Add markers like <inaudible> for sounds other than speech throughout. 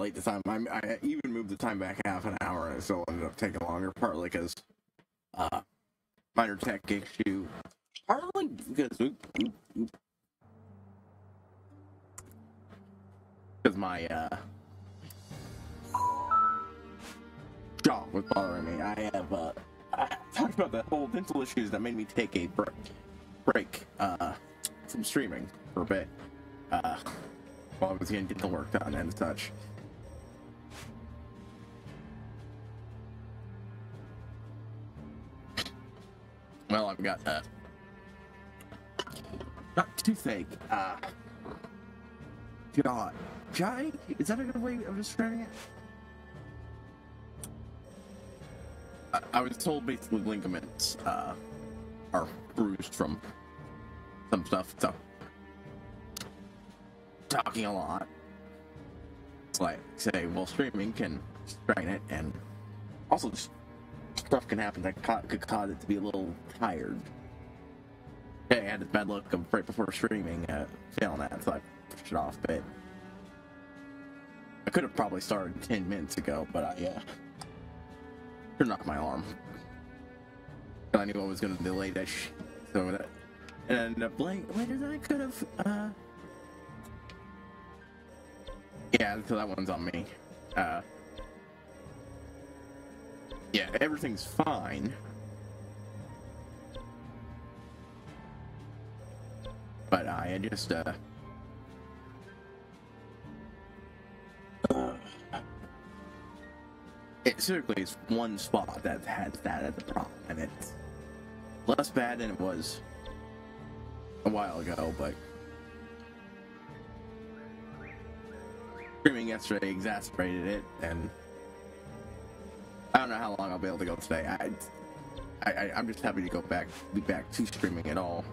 late the time. I, I even moved the time back half an hour, and it still ended up taking longer. Partly because uh, minor tech issue. Partly because because my uh, jaw was bothering me. I have uh, I talked about the whole dental issues that made me take a break, break uh, from streaming for a bit uh, while I was getting dental work done and such. Well, I've got uh, not toothache. Uh, God, Jai, is that a good way of describing it? I, I was told basically ligaments uh, are bruised from some stuff, so talking a lot. It's like say, well, streaming can strain it, and also just stuff can happen that ca- could cause it to be a little tired. Yeah, I had this bad luck of right before streaming, uh, failing that, so I pushed it off a bit. I could have probably started 10 minutes ago, but I, uh, turned off my arm. I knew I was going to delay that sh- so that, and uh, blank, wait, I could have, uh, yeah, so that one's on me. Uh, yeah, everything's fine. But I just, uh, it certainly is one spot that has that as a problem, and it's less bad than it was a while ago, but screaming yesterday exacerbated it, and I don't know how long I'll be able to go today. I, I, I'm just happy to go back, be back to streaming at all.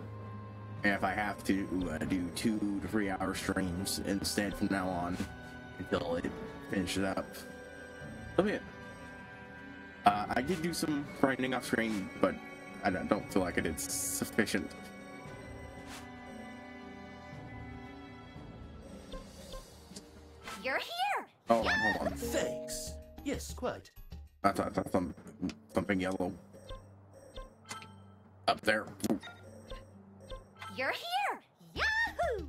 And if I have to uh, do two to three hour streams instead from now on until it finishes up, that'll be it. Uh, I did do some grinding off screen, but I don't, don't feel like it is sufficient. You're here! Oh, on, hold on. Thanks. Yes, quite. I thought that's some, something yellow. Up there. Ooh. You're here! Yahoo!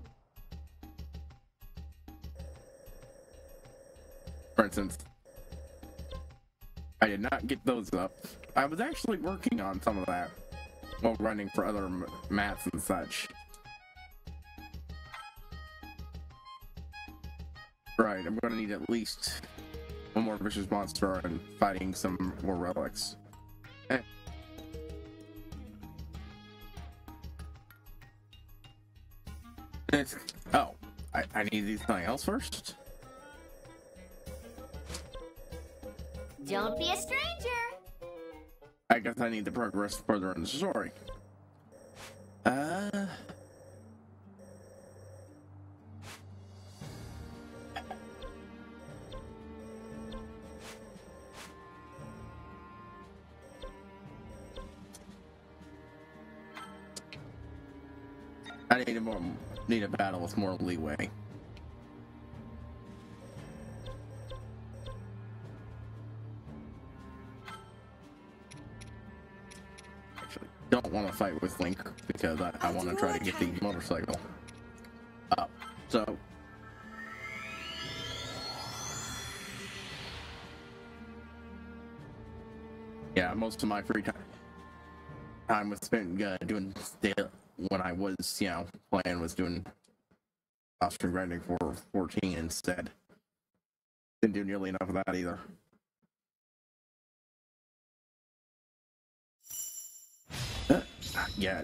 for instance. I did not get those up. I was actually working on some of that while running for other mats and such. Right, I'm gonna need at least one more vicious monster and fighting some more relics. Eh. It's, <laughs> oh, I, I need to do something else first? Don't be a stranger! I guess I need to progress further in the story. Uh. Need a more need a battle with more leeway. Actually, don't want to fight with Link because I, I want to try to get the motorcycle up. So. Yeah, most of my free time time was spent uh, doing the- when I was, you know, playing was doing Austrian grinding for 14 instead. Didn't do nearly enough of that either. Yeah,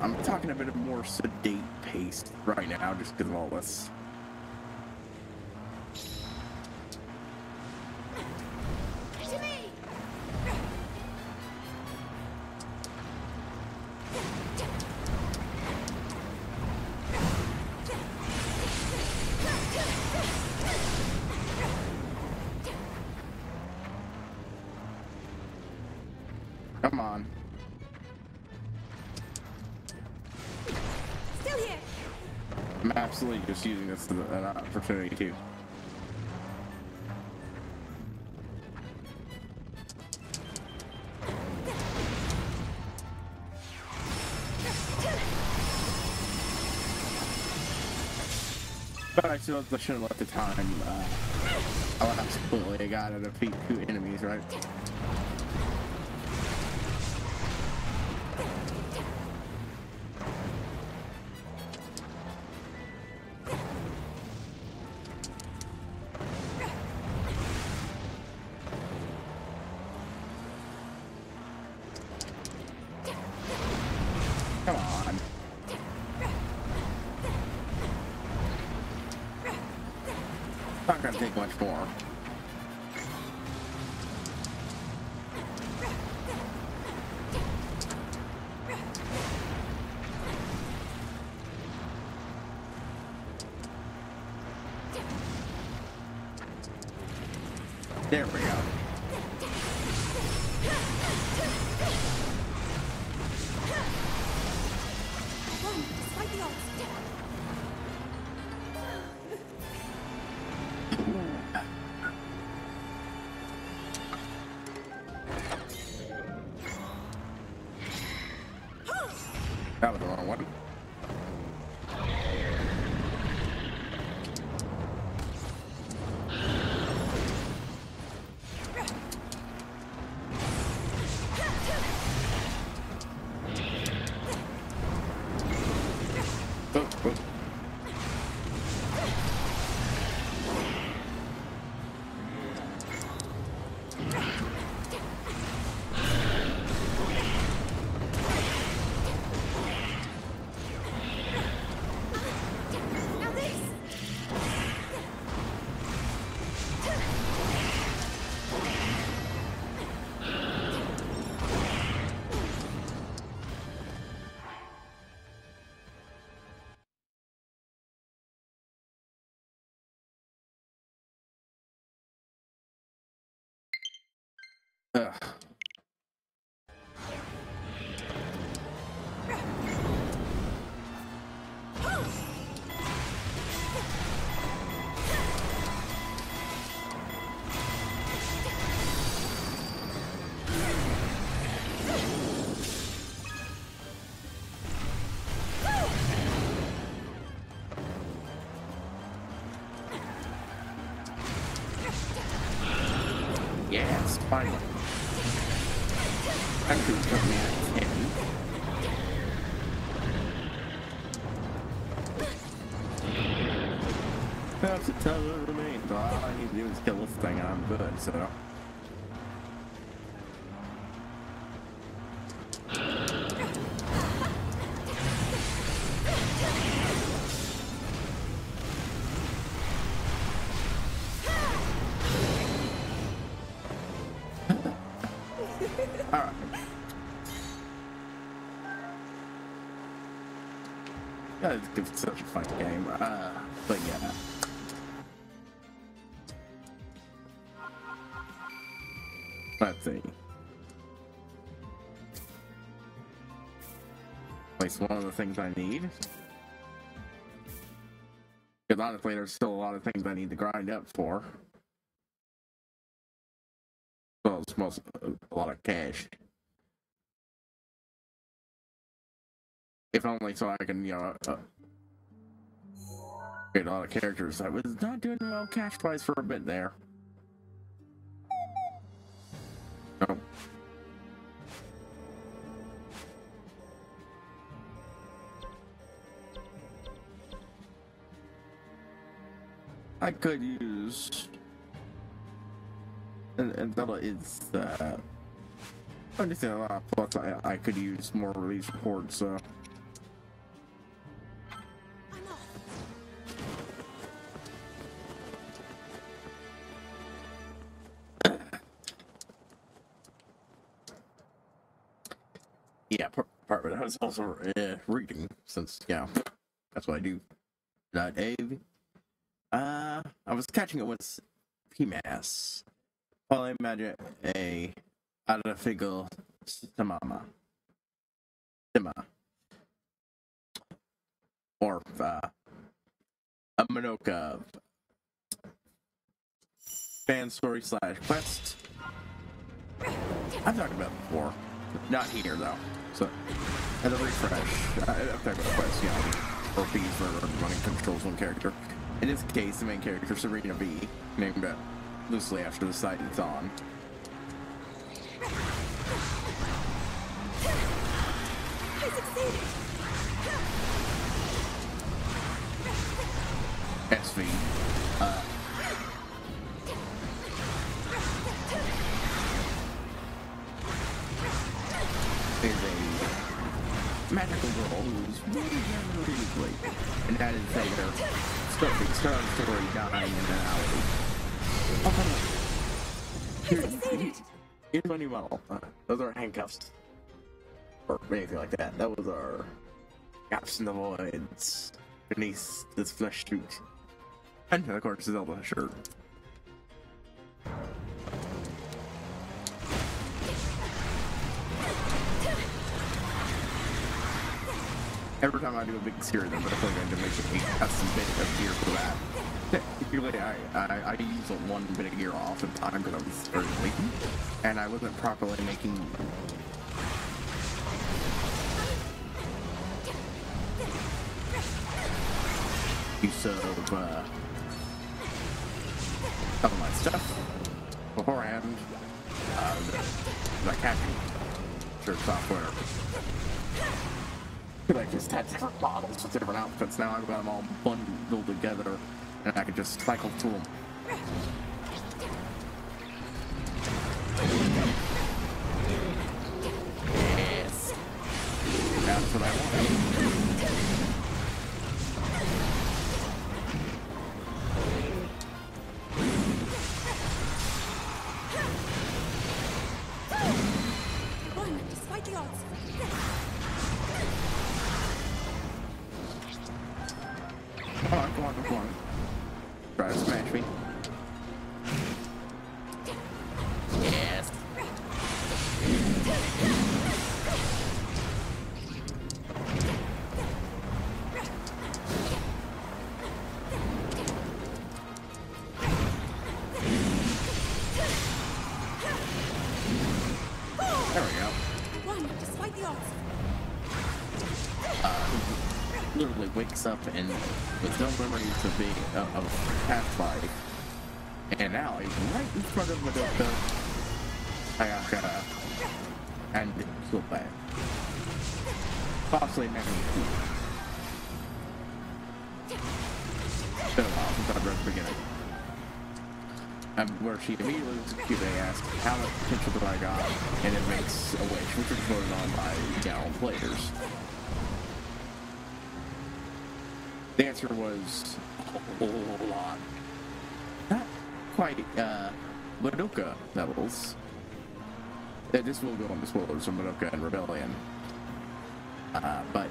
I'm talking a bit more sedate pace right now just because of all this. this is opportunity too. But I still I should have left the time. Uh, I got to defeat two enemies, right? Much more. Yes, finally. Actually, it took me a 10. That's a ton of remains. All I need to do is kill this thing and I'm good, so. It's such a fun game. Uh, but yeah. Let's see. Place one of the things I need. Because honestly, there's still a lot of things I need to grind up for. Well, it's most a lot of cash. If only so I can, you know, uh, get a lot of characters. I was not doing well cash wise for a bit there. I could use and, and that is uh I understand a lot plus I, I could use more release reports so was also uh, reading since yeah that's what I do. Not Dave uh I was catching up with PMAS imagine a figure Samama Sima or uh, a Minoka fan story slash quest. I've talked about it before, not here though. So, as a refresh, I- I've talked about quest, or fees for running controls one character. In this case, the main character, Serena B, named uh, loosely after the site it's on. SV. Magical girl who's really, really, great. And that is a her story, start story dying in an alley. Oh, hold on. Here- succeeded! Here's my new model. Uh, those are handcuffs. Or anything like that. That was our gaps in the voids beneath this flesh suit. And of course, Zelda shirt. Every time I do a big series, I'm definitely going to make a custom bit of gear for that. <laughs> Technically, I, I, I use a one bit of gear time because I was early, and I wasn't properly making use of uh, some of my stuff beforehand. Uh, the, the catching sure software. I just had different models with different outfits. Now I've got them all bundled together, and I can just cycle through them. Memories of being of past life. And now he's right in front of Madoka, Sayaka, and Kilbad. Possibly never been a while since I've read the beginning. Where she immediately asks, how much potential do I got? And it makes a wish, which is voted on by Gal players. The answer was a whole lot. Not quite uh, Madoka levels. Uh, This will go on the spoilers from Madoka and Rebellion. Uh, but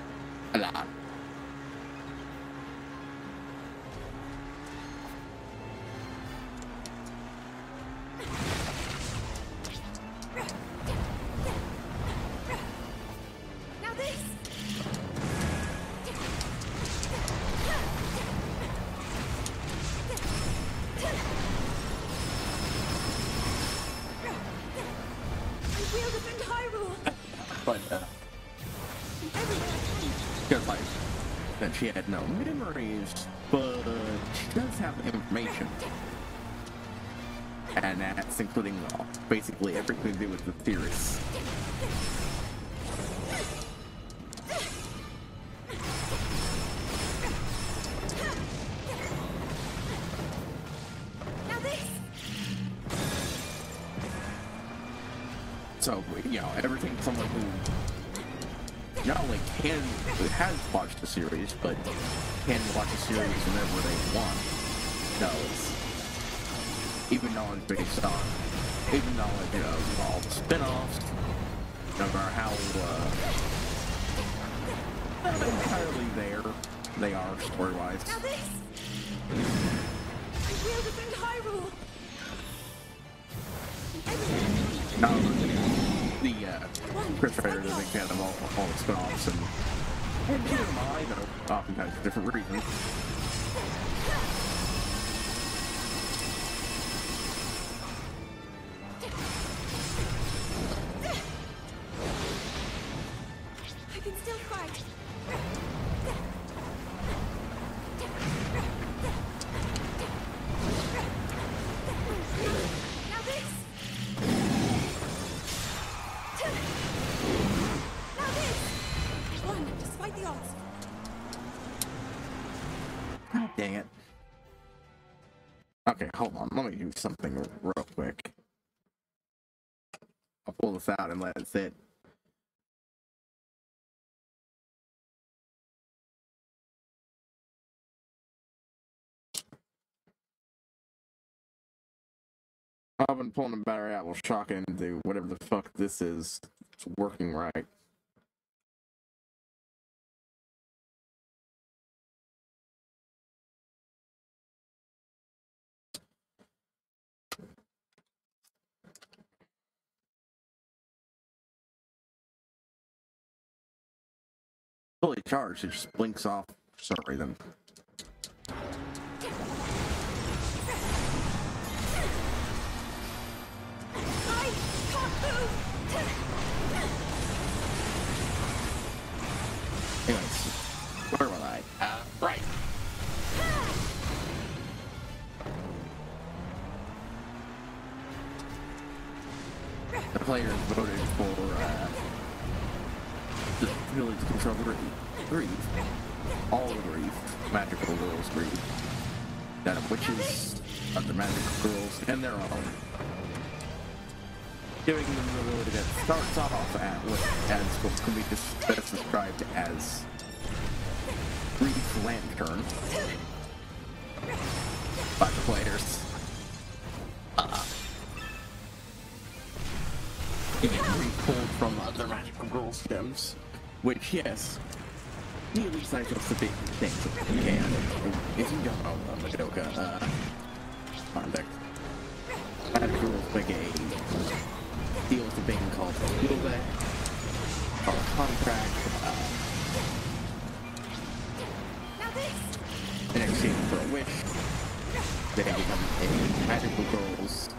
she had no memories, but she does have information. And that's including basically everything to do with the theorists. Series, but can watch a series whenever they want, knows. Even knowledge based on, even knowledge of all the spin-offs, no matter how, uh, not entirely there they are story-wise. Now this! I will defend Hyrule! Everywhere Now, the, uh, is a big fan of all, all the spin-offs, and, oftentimes for different reasons. Something real quick. I'll pull this out and let it sit. I've been pulling the battery out while shocking into whatever the fuck this is. It's working right. Fully charged. It just blinks off for some reason. I can't move! Anyways, where was I? Uh, right. The players voted ability to control grief. grief. All of the grief. Magical girls grief. That of witches, other magical girls, and their own. Giving them the ability that starts off at what as what can be best described as grief lantern by the players. Uh, you grief pulled from other magical girl stems, which yes, he at least a big things that you can. If you don't know uh, Madoka, uh, context. Magical girls make a deal with a thing called a Wheelback, or a contract, uh, in exchange for a wish. They become a magical girls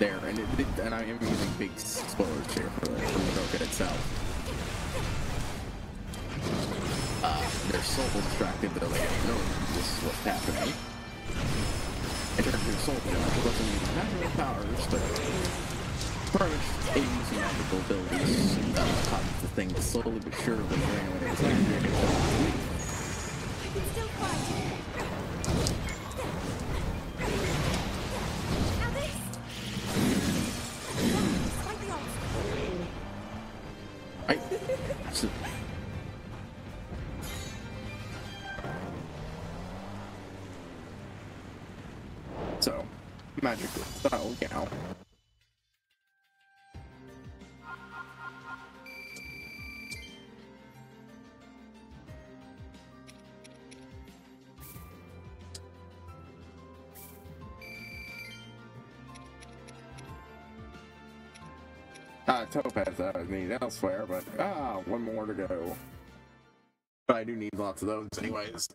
there, and it, it, and I am using big spoilers here for for Madoka itself. They're so distracted that they don't know this is what's happening. And turns their soul down, doesn't use magical powers, but pretty much aims magical abilities. Uh, causes the thing to slowly but surely drain away its energy Topaz I need elsewhere, but ah, one more to go. But I do need lots of those anyways.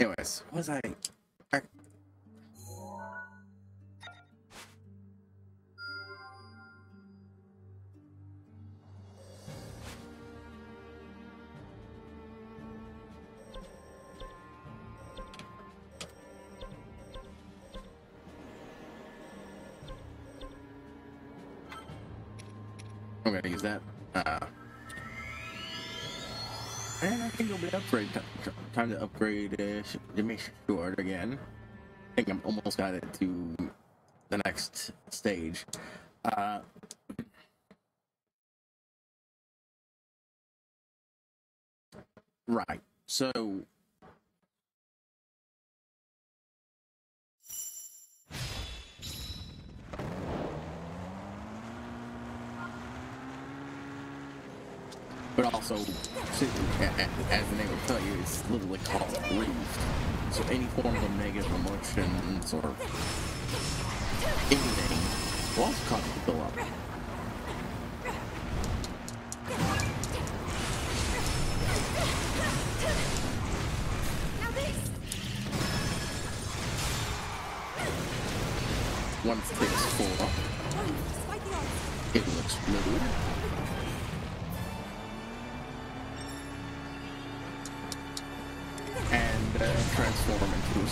Anyways, what was I? I That. Uh, and I think it'll be upgrade time, to upgrade uh, to make sure again. I think I'm almost got it to the next stage. Uh, right. So but also, as the name will tell you, it's literally called grief. So any form of negative emotions or anything will also cause it to go up. now this!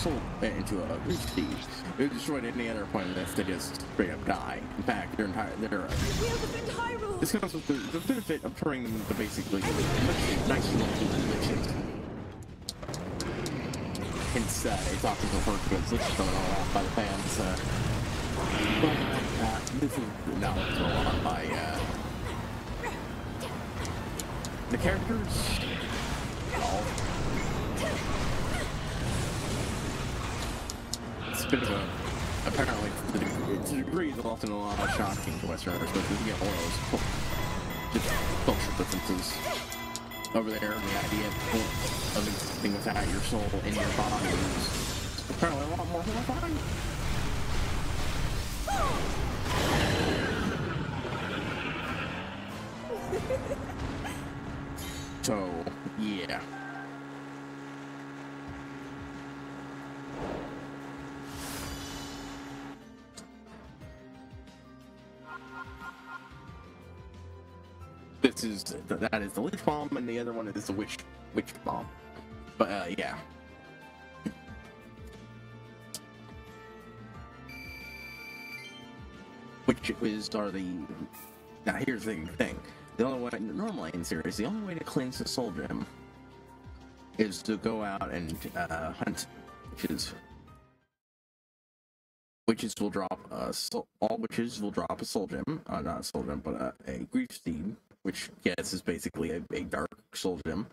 Into a soul into a grief seed. If you destroyed any other point of this, they just straight up die. In fact, their entire their uh, this comes with the, the benefit of turning them into basically nice little missions. Hence, uh, it's often referred to as lists going all out by the fans. Uh, but uh, this is not on by uh, the characters. All bit of a apparently to the degree, to the degree it's often a lot of shocking to Westerners, but you get one of those cultural differences over there. The idea of existing without your soul in your body is apparently a lot more horrifying. <laughs> So, yeah. Is that is the leech bomb, and the other one is the witch witch bomb. But uh, yeah. Which is are the now here's the thing. The only way normally in series, the only way to cleanse the soul gem is to go out and uh, hunt witches. Witches will drop a soul, all witches will drop a soul gem, uh, not a soul gem, but uh, a grief seed, which yes is basically a, a dark soul gem,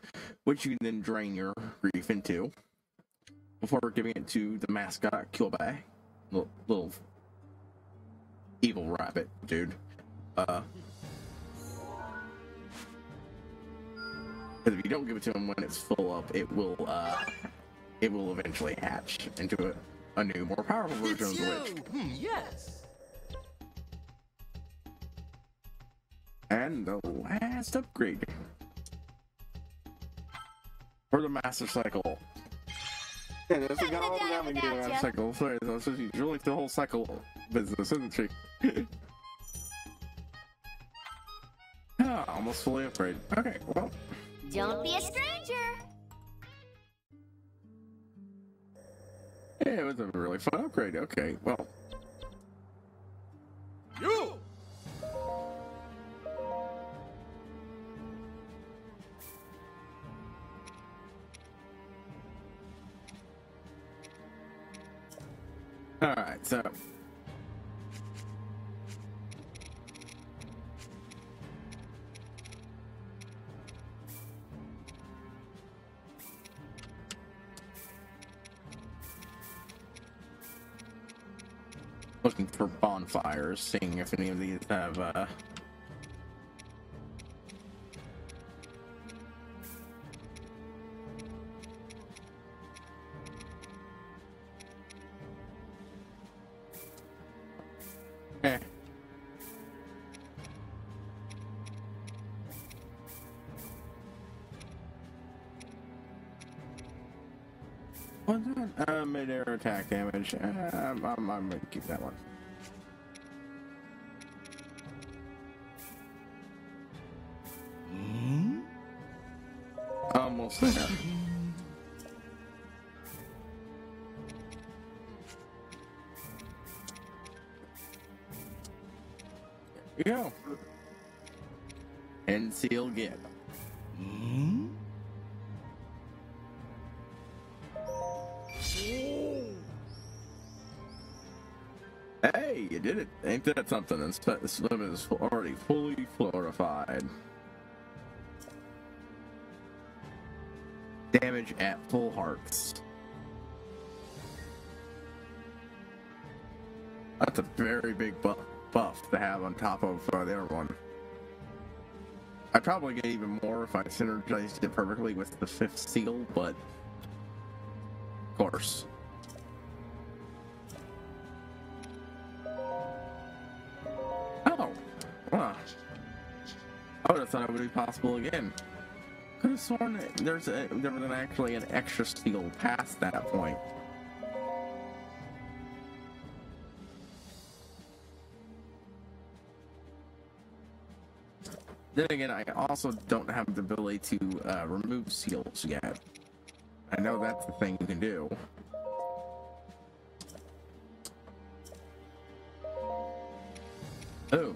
which you can then drain your grief into before giving it to the mascot Kyubey, little, little evil rabbit dude. Uh, Because if you don't give it to him when it's full up, it will uh, it will eventually hatch into a, a new, more powerful version of the you! witch. Hmm, yes. And the last upgrade for the Master Cycle. Yeah, there's a Nothing all to do having the Master. Cycle. Sorry, so it's really the whole cycle business, isn't she? <laughs> ah, almost fully upgraded. Okay, well, Don't be a stranger! yeah, it was a really fun upgrade. Okay, well, bonfires, seeing if any of these have uh Eh. What's that? Uh, mid-air attack damage. Uh, I'm, I'm, I'm gonna keep that one. Something? This limit is already fully fluorified. Damage at full hearts. That's a very big buff, buff to have on top of uh, the other one. I'd probably get even more if I synergized it perfectly with the fifth seal, but thought it would be possible again. Could have sworn there's a, there was an, actually an extra seal past that point. Then again, I also don't have the ability to uh, remove seals yet. I know that's the thing you can do. Oh.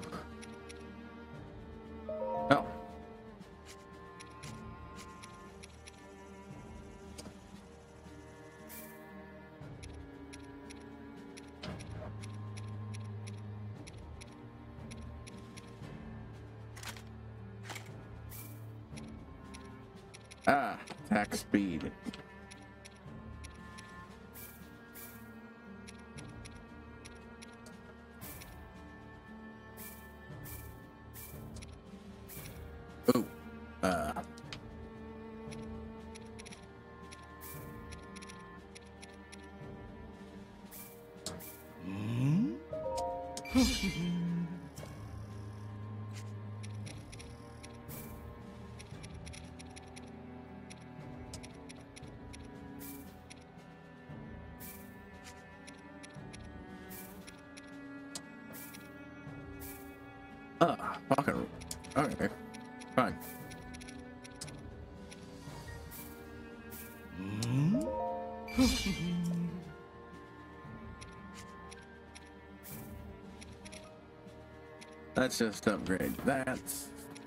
Let's just upgrade that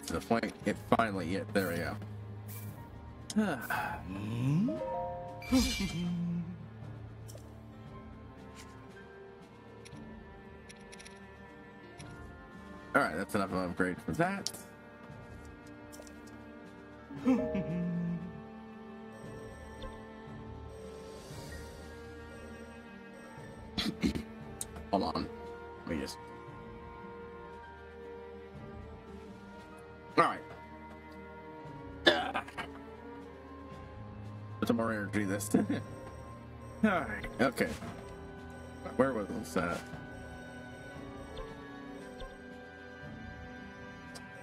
to the point. It finally, yeah, there we go. <sighs> All right, that's enough of an upgrade for that. Put some more energy this time. <laughs> All right. Okay. Where was that?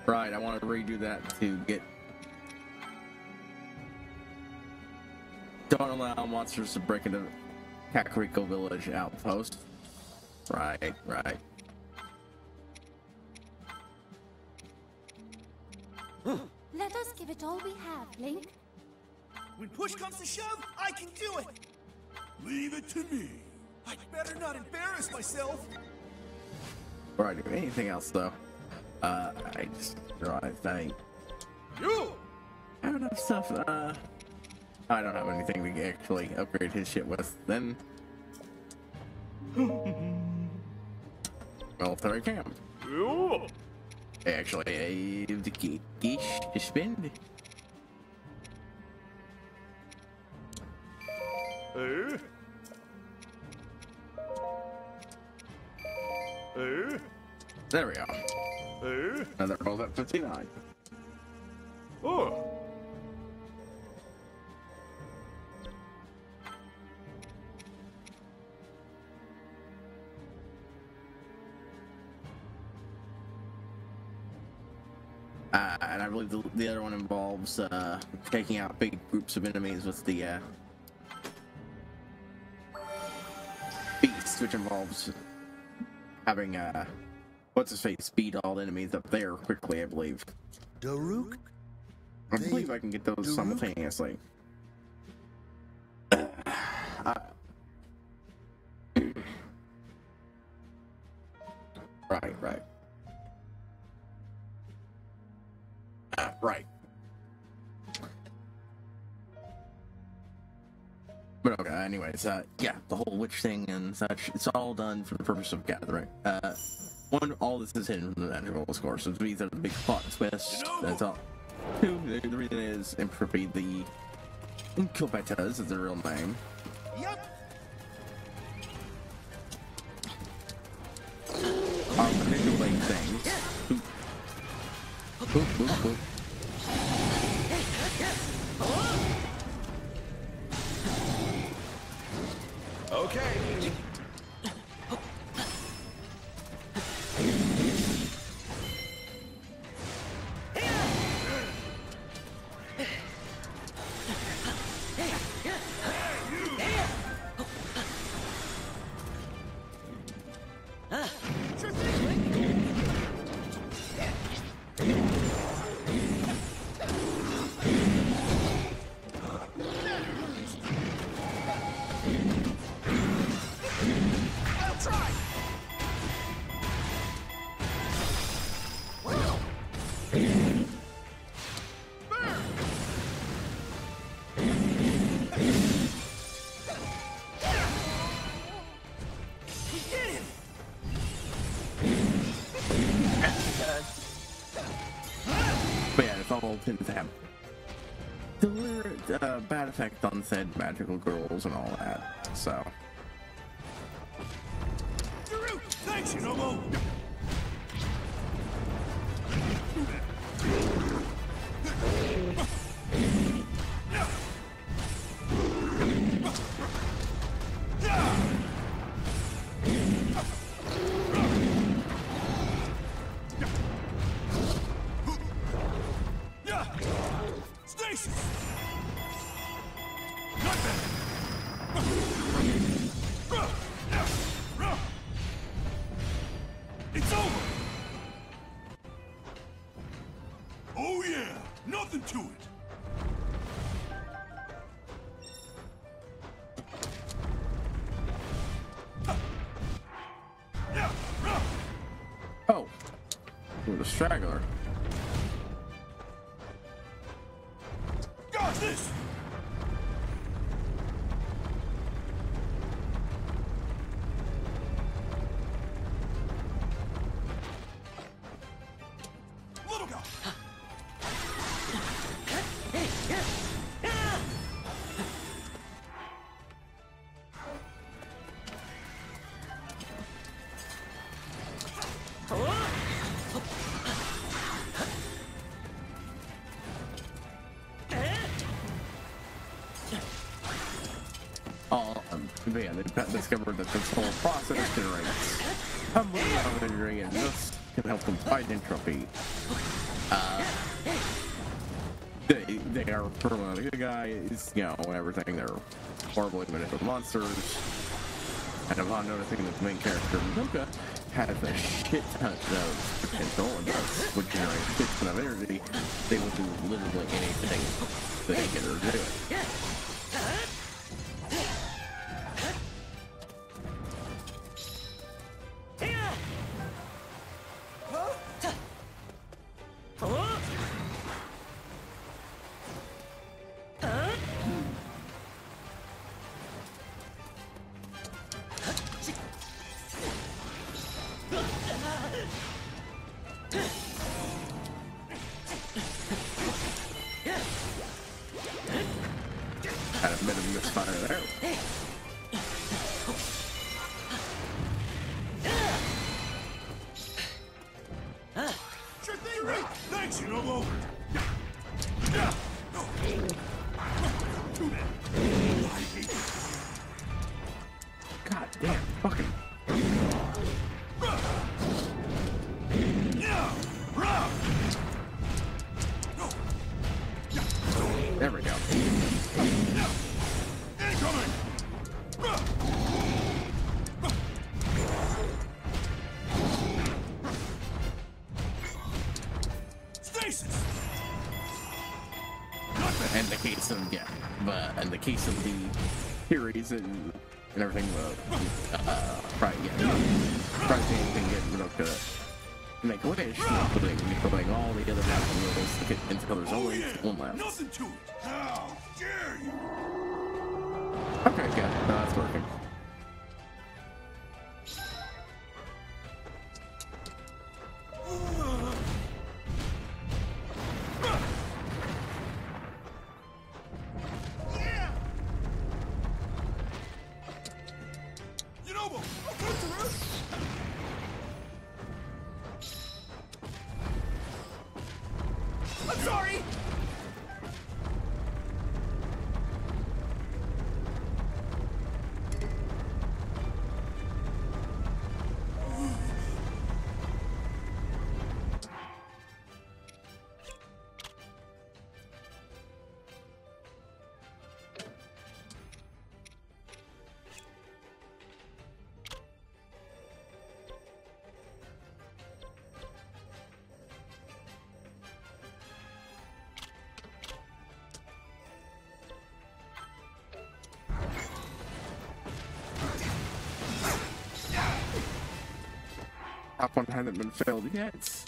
Right, I want to redo that to get. Don't allow monsters to break into Kakariko Village outpost. Right, right. Push comes to shove, I can do it. Leave it to me. I'd better not embarrass myself. Before I do anything else, though, uh, I just right, I You! have enough stuff. Uh, I don't have anything to actually upgrade his shit with. Then, <laughs> Well, military camp. You! Actually, I have the key geesh to spend. Eh? Eh? There we go. Eh? Another roll at 59. Oh! Uh, and I believe the, the other one involves uh, taking out big groups of enemies with the uh, which involves having uh, what's his face beat all enemies up there quickly. I believe. Daruk? I believe I can get those Daruk? simultaneously. Anyways, uh, yeah, the whole witch thing and such, it's all done for the purpose of gathering. Uh, one, all this is hidden from the magical, of course, so these are the big plot twist, that's all. Two, the, the reason is Entropy, the Incubators is the real name. Yep! Are manipulating things. Boop, boop, boop. Okay. Effect on said magical girls and all that. So. This whole process generates of energy and this can help them fight entropy. Uh, they, they are permanently good guys, you know, everything. They're horribly manipulative monsters. And upon noticing that the main character, Madoka, has a shit ton of potential and does would generate a shit ton of energy, they will do literally anything that they to do In the case of yeah, but in the case of the theories and, and everything, uh, uh, right, yeah, probably anything get Madoka to make a wish, putting putting all the other magical rules to get into colors Oh only yeah! one left. Nothing to it! How dare you! Okay, yeah, no, that's working. One hasn't been filled yet.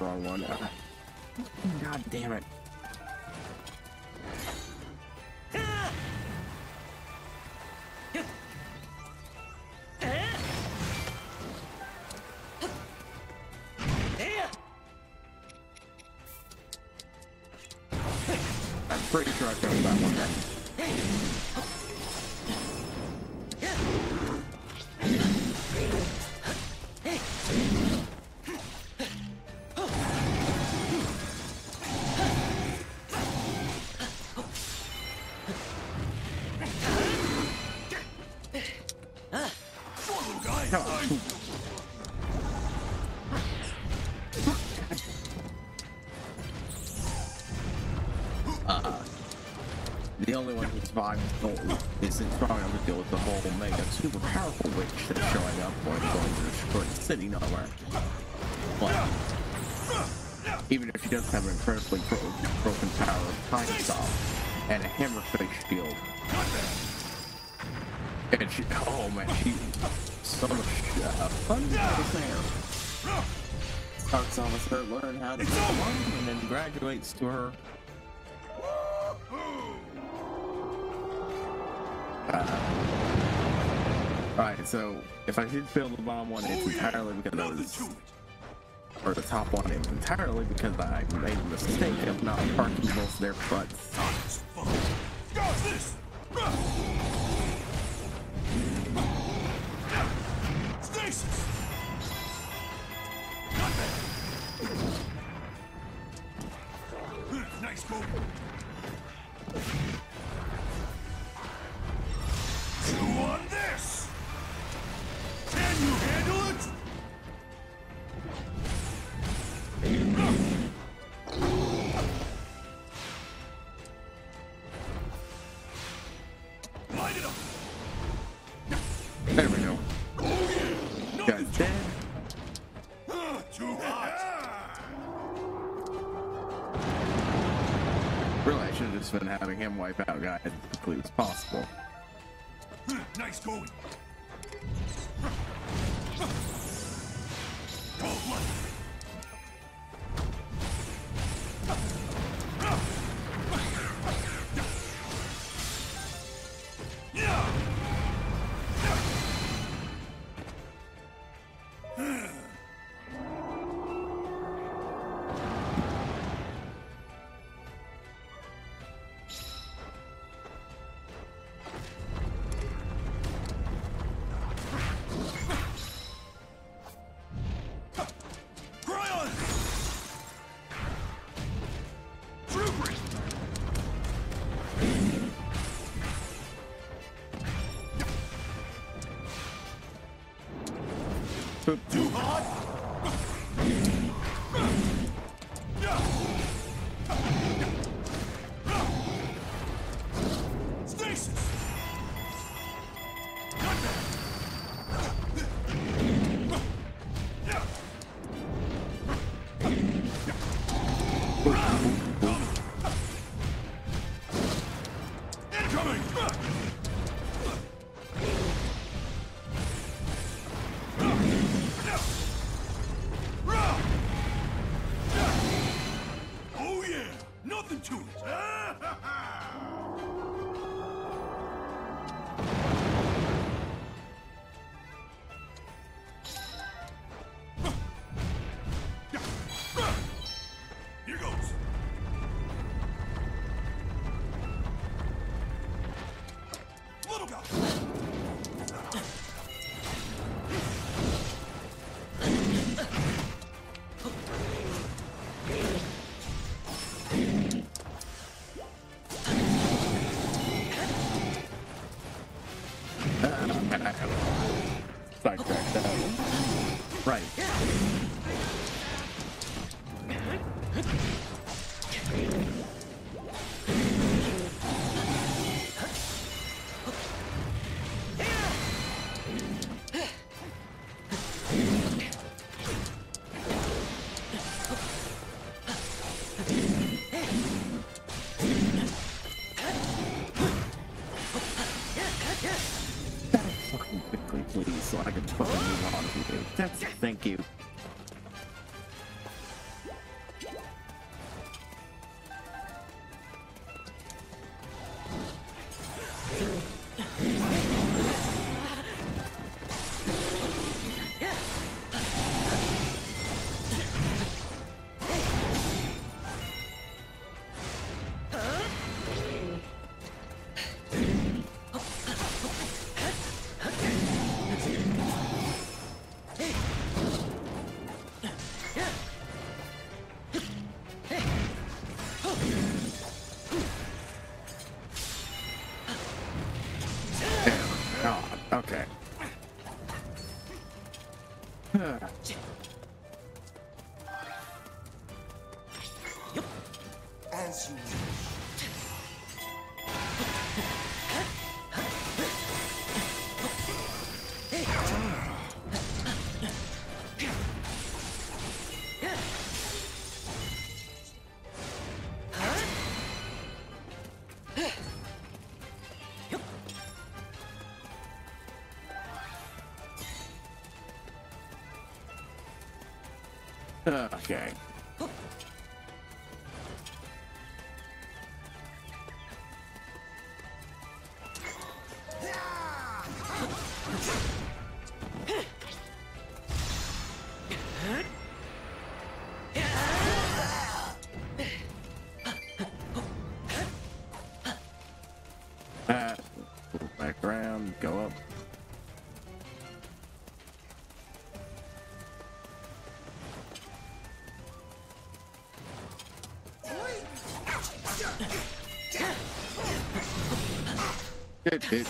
Wrong one. Uh, God damn it. Pretty sure I got that one one who's isn't strong enough to deal with the whole mega super powerful witch that's showing up or going to destroy the city nowhere. But even if she does have an incredibly bro broken power of time stop and a hammer face shield, and she, oh man, she so much uh, fun is there. Starts off with her learn how to Pokemon and then graduates to her so if I did fail the bottom one, it's entirely because I was, or the top one, it's entirely because I made a mistake of not parking both their butts. As possible. Too hot? Sidetrack that. Right. <laughs> Okay. it, it,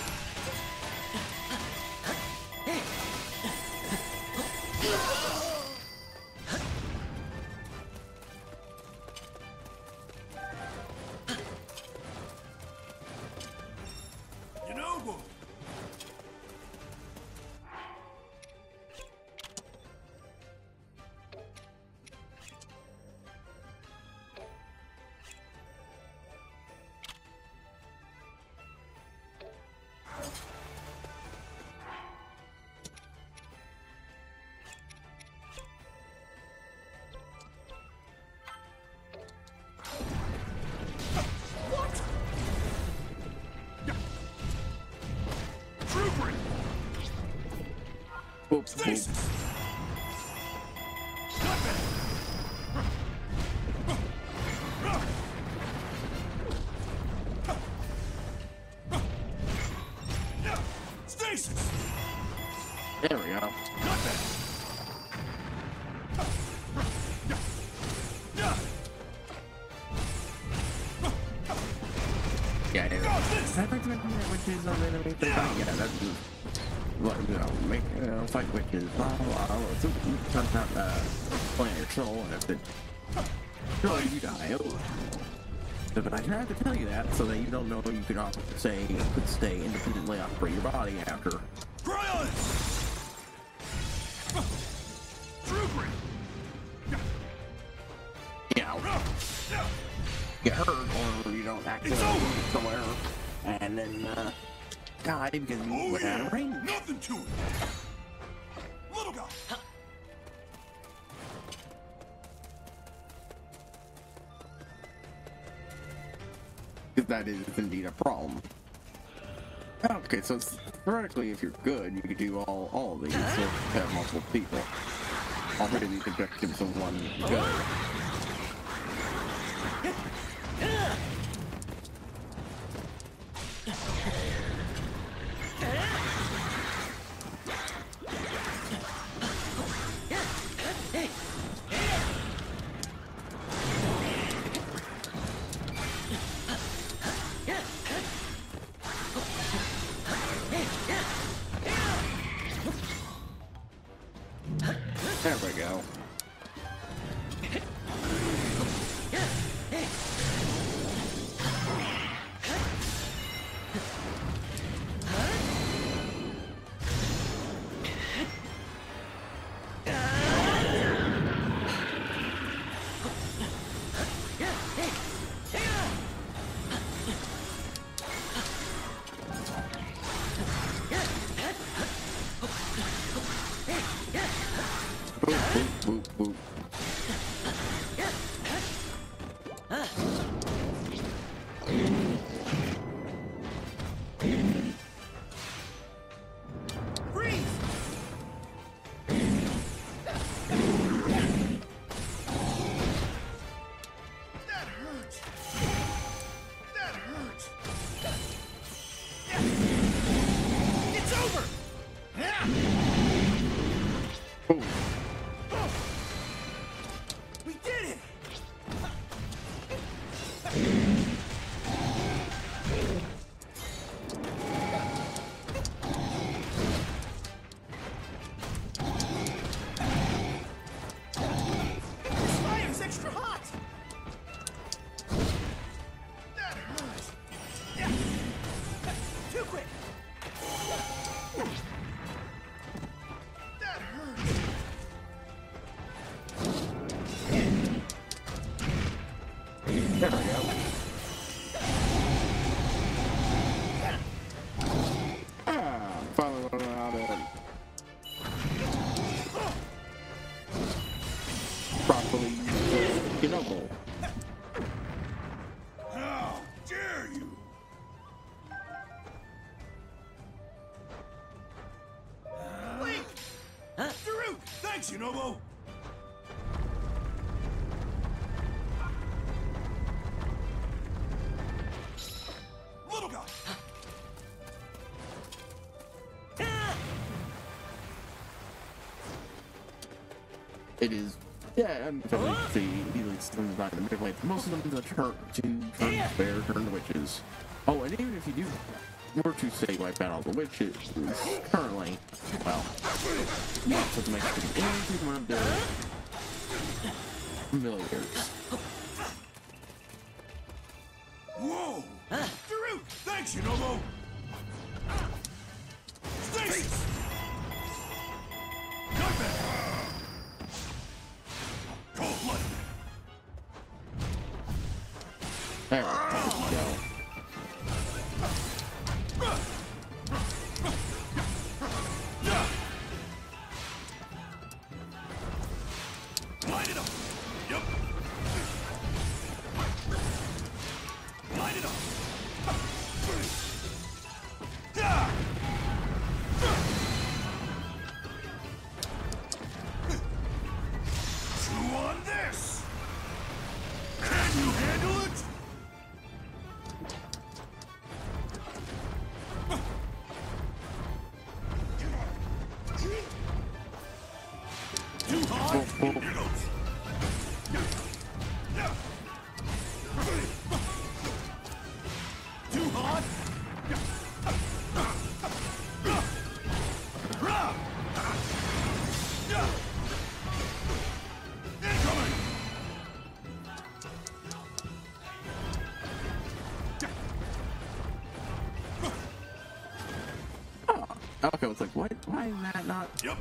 Boop, boop. Stasis! Not bad. Stasis! There we go. Not bad. Yeah, yeah. Got this! I think that witches on the enemy thing. Yeah, that's what you know, make you know, fight witches. Blah blah. blah. So you cut out uh, plant your soul, and if it you die. Oh. But I tried to tell you that so that you don't know you could say could stay independently operate your body after. It! Trooper! Know, get hurt or you don't over. somewhere and then uh, die because you Because that is indeed a problem. Okay, so theoretically, if you're good, you could do all, all of these, so have multiple people. All three these objectives in one go. It is, yeah, I'm totally see these things not in the midway. Most of them are turn to turn spare, turn to witches. Oh, and even if you do were to say wipe out all the witches, currently, well, lots of them actually into one of their familiars. I was like, what? Why is that not? Yep.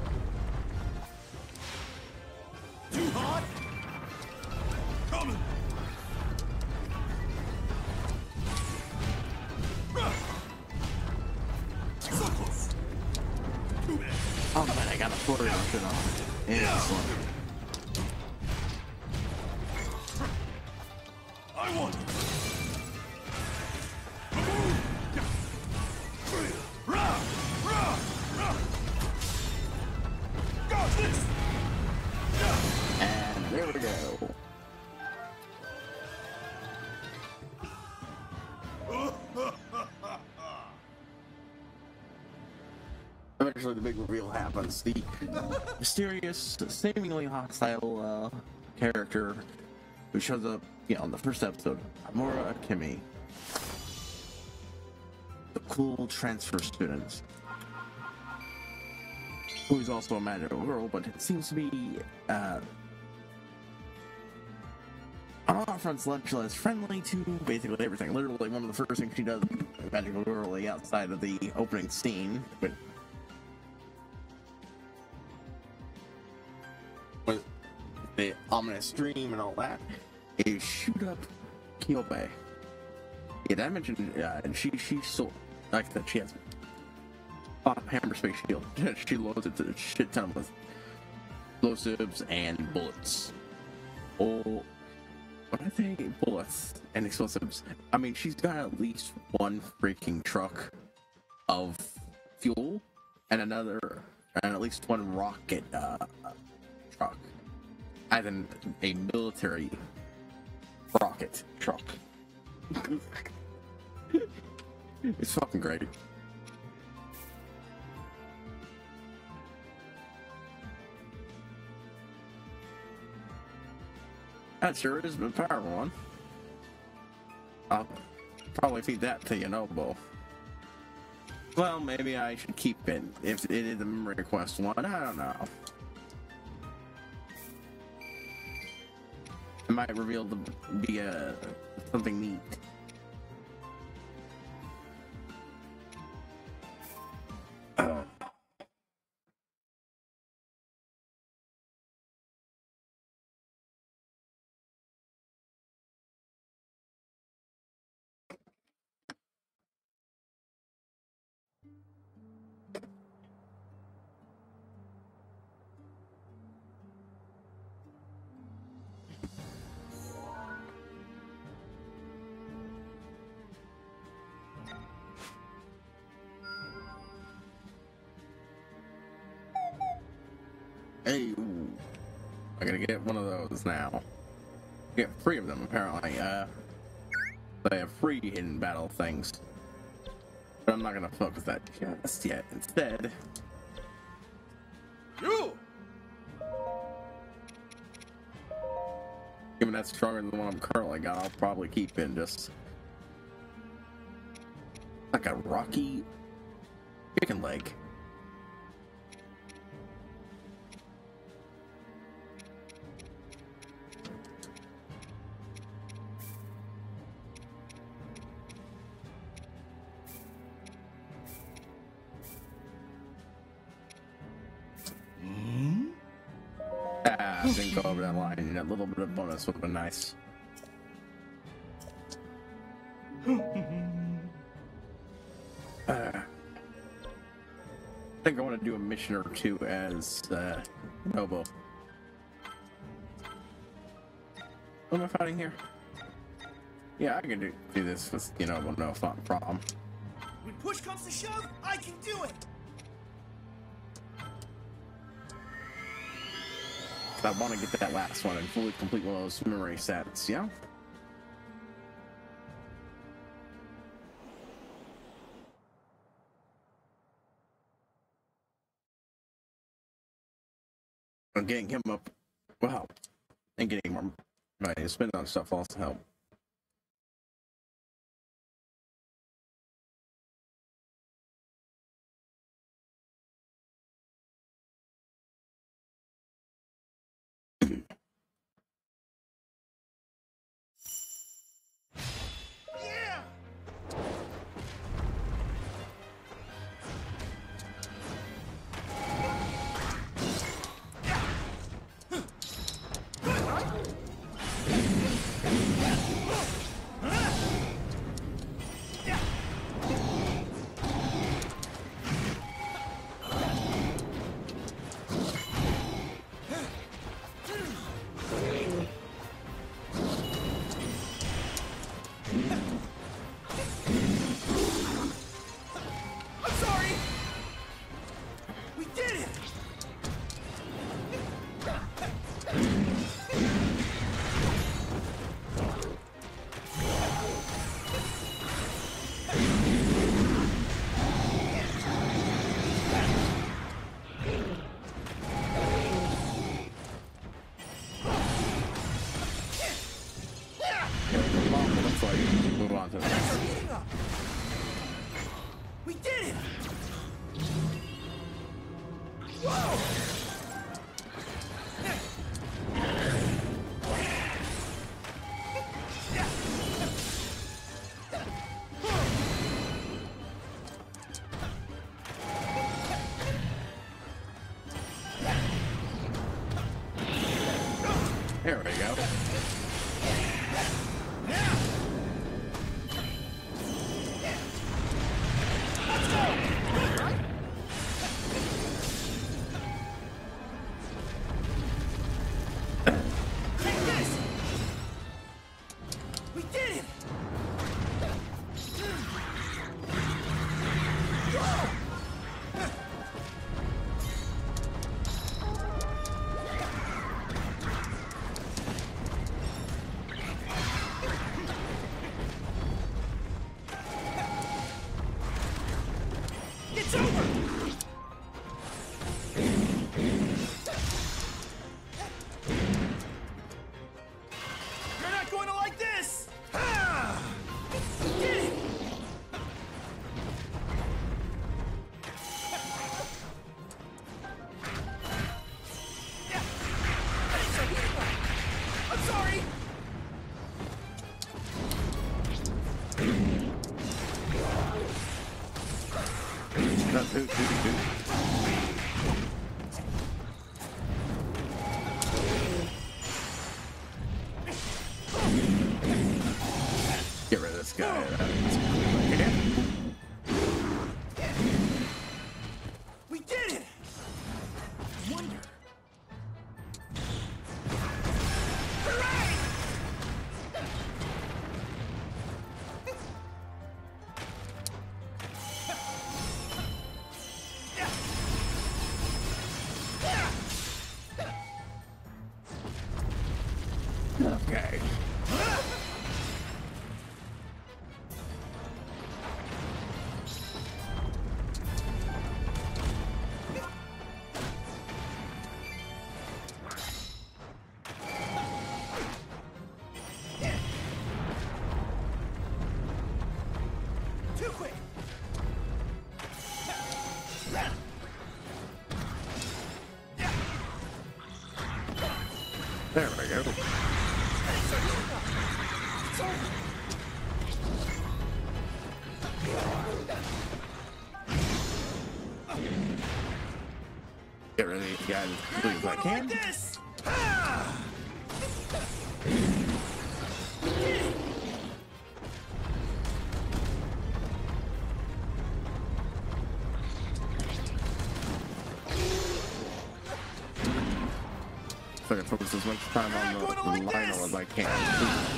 Eventually, the big reveal happens. The mysterious, seemingly hostile uh, character who shows up, you know, in the first episode, Homura Akemi, the cool transfer student, who is also a magical girl, but it seems to be uh, on of fronts much less friendly to basically everything. Literally, one of the first things she does, magical girly, outside of the opening scene, but the ominous dream and all that, is shoot up Kyubey. Yeah, I mentioned, uh, and she she so like said, she has a hammer space shield. <laughs> she loads it to a shit ton with explosives and bullets. Oh, when I say bullets and explosives, I mean she's got at least one freaking truck of fuel and another, and at least one rocket uh, truck, as in a military rocket truck. <laughs> it's fucking great. That sure is a powerful one. I'll probably feed that to Yunobo. Well, maybe I should keep it if it is a memory request one. I don't know. It might reveal to be a something neat. Get one of those now. Get three of them apparently. Uh, they have free hidden battle things. But I'm not gonna focus that just yet. Instead, You! given that's stronger than the one I'm currently got, I'll probably keep in just like a rocky chicken leg. Line. A little bit of bonus would have been nice. <laughs> Uh, I think I want to do a mission or two as uh, Nobo. What am I fighting here? Yeah, I can do, do this with you know, no fun problem. When push comes to shove, I can do it! I want to get that last one and fully complete one of those memory sets, yeah? I'm getting him up. Wow. And getting more money to spend on stuff also help. It's guys as quickly as I can. like this! Ah! So I can focus as much time on the, the Lynel as I can.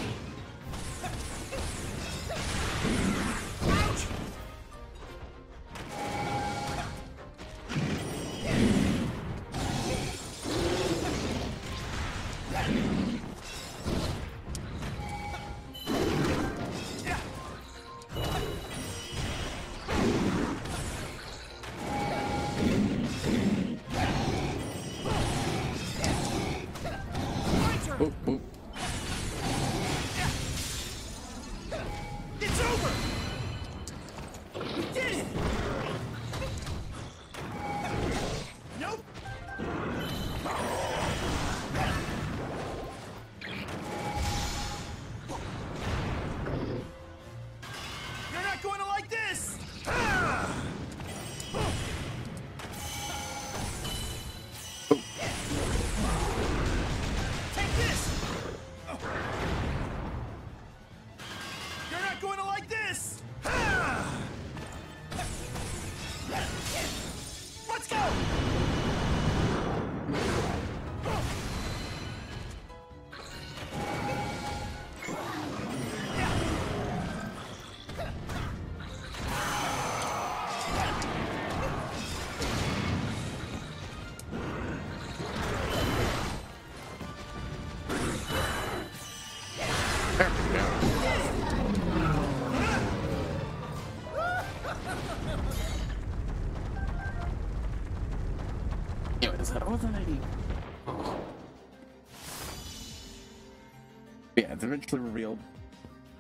It's eventually revealed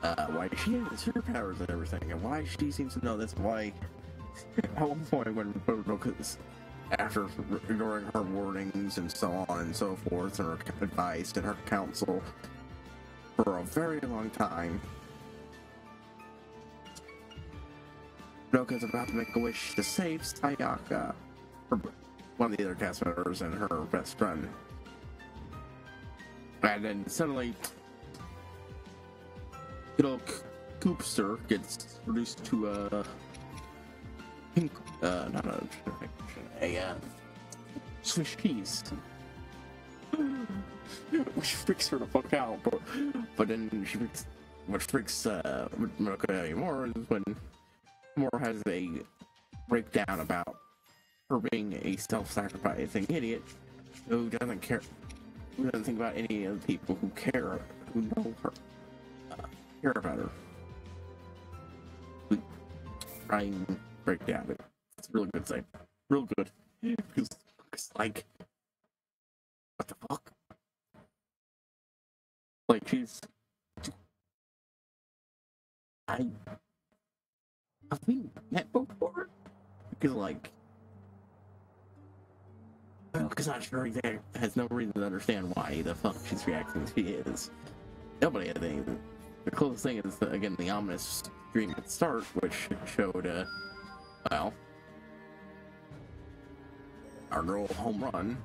uh, why she has superpowers and everything, and why she seems to know this. Why, <laughs> at one point, when because after ignoring her warnings and so on and so forth, and her advice and her counsel for a very long time, Noka's about to make a wish to save Sayaka, one of the other cast members and her best friend. And then suddenly, good old Koopster gets reduced to a pink, uh, not a, a, uh, Swiss cheese. <laughs> Which freaks her the fuck out, but, but then she freaks, what freaks, uh, even more is when Moore has a breakdown about her being a self-sacrificing idiot who doesn't care, who doesn't think about any of the people who care, who know her, uh, care about her. Crying breakdown. It's a really good thing. Real good. <laughs> Because, it's like, what the fuck? Like, she's. I. I've we met before? Because, like. Because I'm sure he has no reason to understand why the fuck she's reacting as she is. Nobody, I think. The closest thing is, again, the ominous dream at start, which showed, uh, well, our girl home run.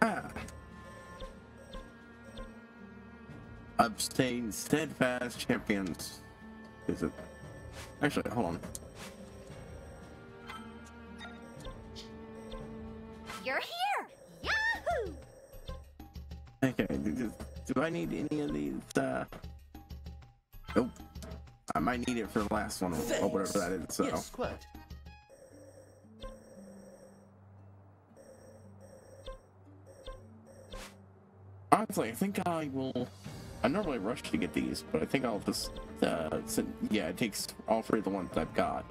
Ah. Abstain steadfast champions. Is it? Actually, hold on. Do, I need any of these? Uh... Nope. I might need it for the last one or whatever that is. So. Yes, quite. Honestly, I think I will. I normally rush to get these, but I think I'll just. Uh, send, yeah, it takes all three of the ones I've got.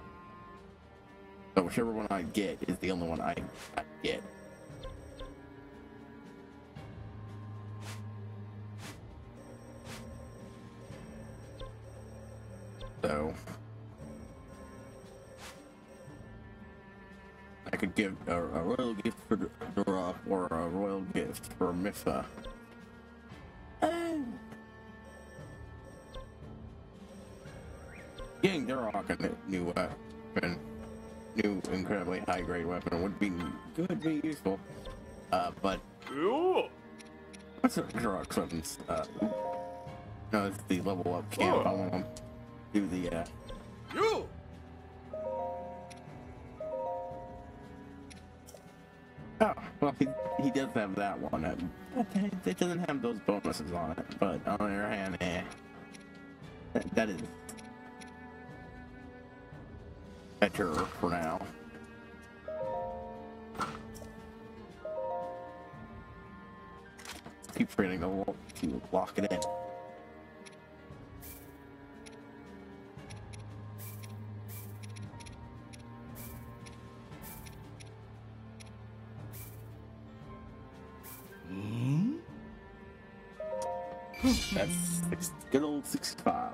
So whichever one I get is the only one I, I get. so I could give a, a royal gift for Dora or a royal gift for Misa. Eh. Getting Daruk a new weapon, new incredibly high grade weapon would be good, be useful, uh, but Ooh. what's Daruk's weapons? Uh, no, it's the level up camp. Oh do the uh, You! Oh, well, he, he does have that one. uh, it doesn't have those bonuses on it. But on the other hand, eh. That, that is better for now. Keep forgetting to lock it in. 65.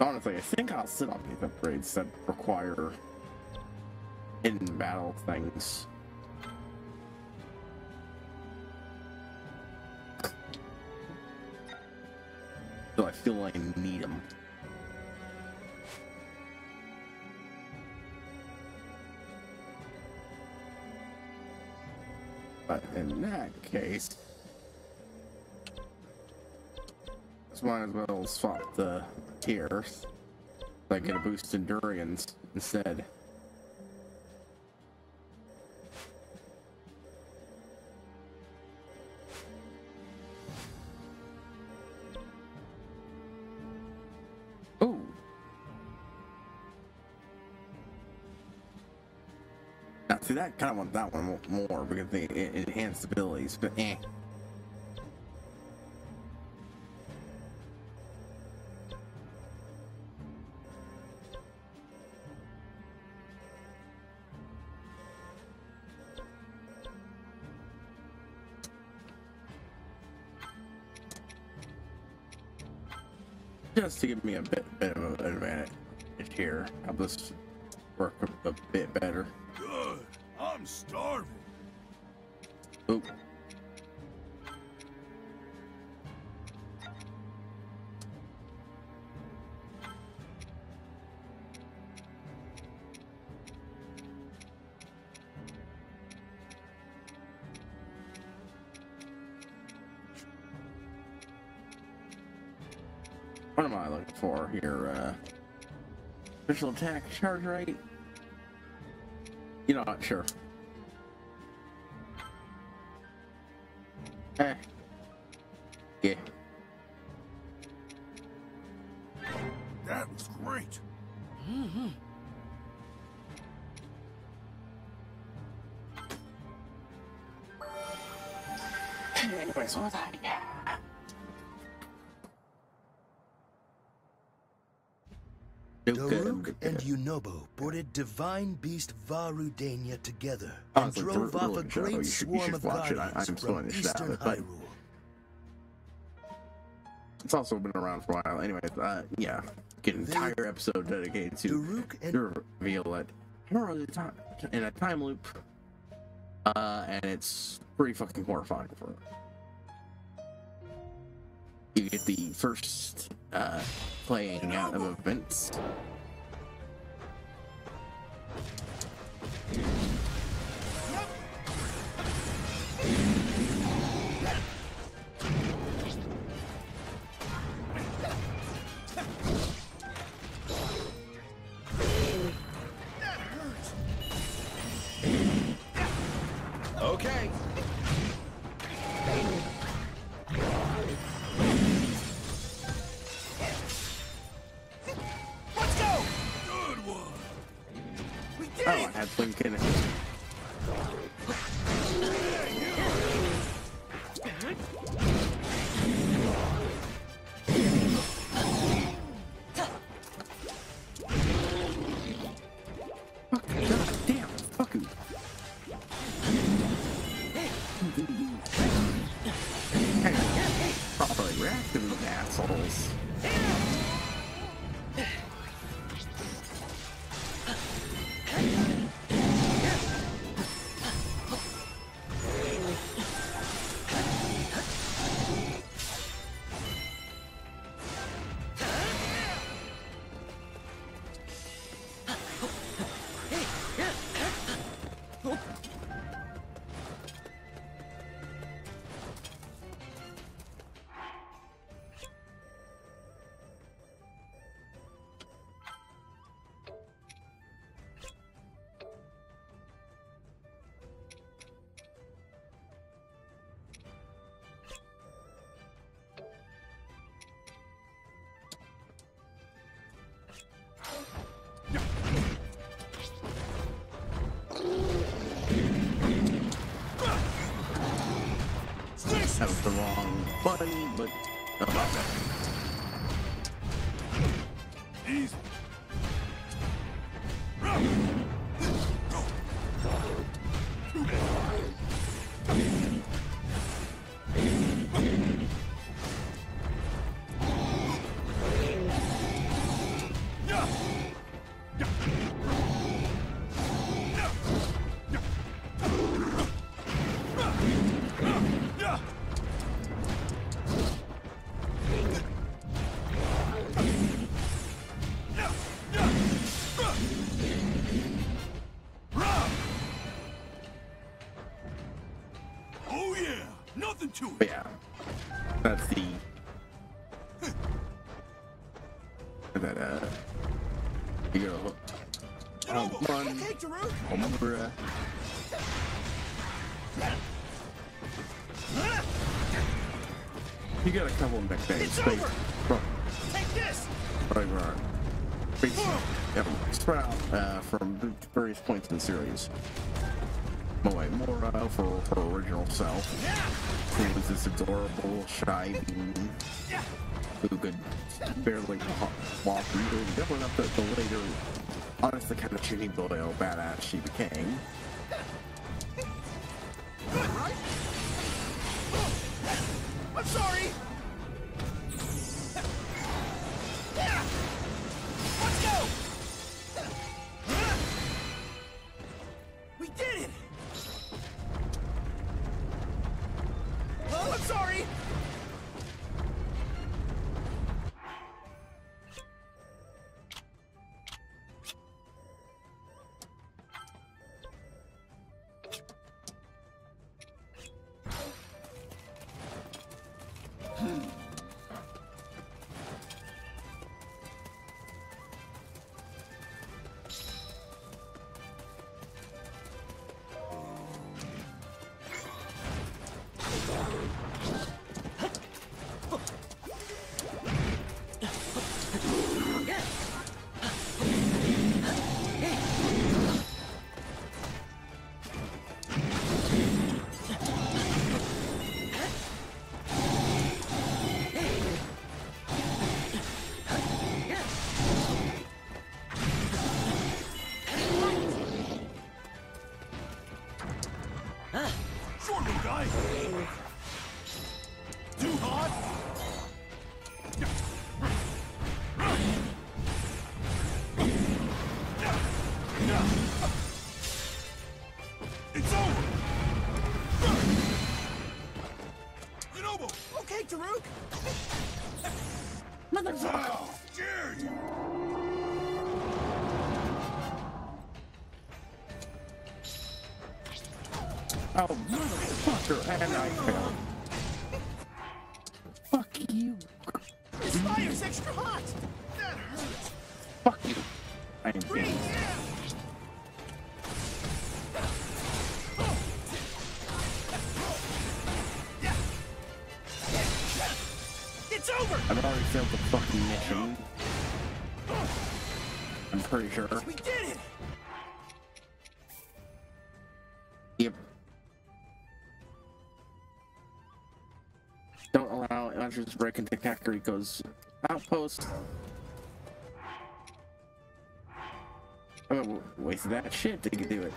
Honestly, I think I'll sit on these upgrades that require in battle things. Like I need them. But in that case, just might as well swap the tiers. So I get a boost in Durians instead. See, that kind of want that one more because they e- enhanced abilities, but eh. Just to give me a bit, bit of an advantage here. Help this work a bit better. Special attack charge rate? You know what? Sure. Eh. Divine beast Vah Rudania together and Honestly, drove off a great you should- you swarm of watch it. I- guardians I'm from spoiling the shit out of eastern but- Hyrule. It's also been around for a while. Anyways, uh, yeah, get an They- entire episode dedicated to Daruk and to reveal it Hero is a time in a time loop, uh, and it's pretty fucking horrifying for. You get the first uh, playing out of events. Oh, I That was the wrong button, but run Okay, Daruk. Umbra. You got a couple of neck days. It's over. right, Take this. right, right. Space, yeah, Sprout uh, from various points in the series. Oh wait, Mora for her original self. Yeah. Who was this adorable, shy being who could barely wa- walk through. Definitely not the, the later, kind of boy, oh badass she became. Motherfucker, and I failed. Fuck you. This fire's extra hot. That hurts. Fuck you. I am Breathe. dead. Yeah. Yeah. It's over. I've already failed the fucking mission. I'm pretty sure. Kakariko's outpost. Oh, wasted that shit to do it.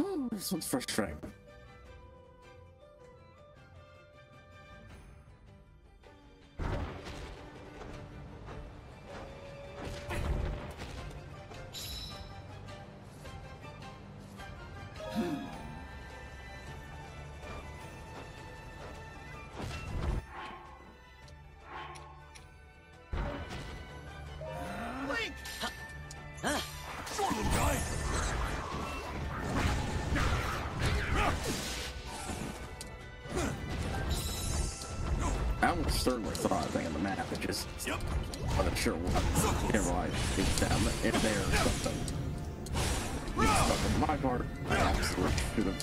Ooh, this one's frustrating.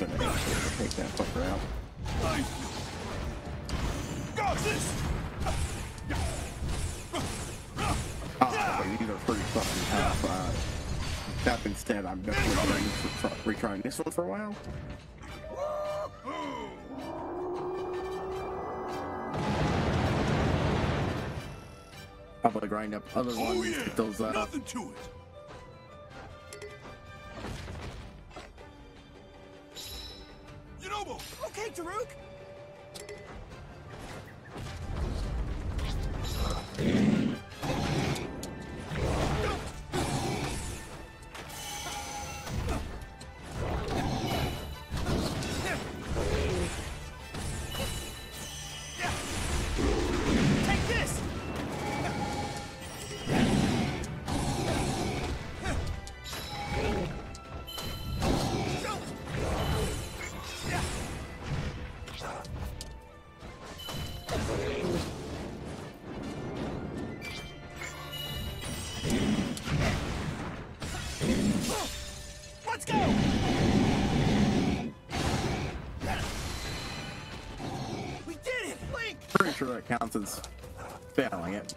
To take that fucker out. Oh, but these are pretty fucking tough. Uh, That being said, I'm definitely trying, retrying this one for a while. Probably grind up other ones. Oh yeah, those uh, nothing to it.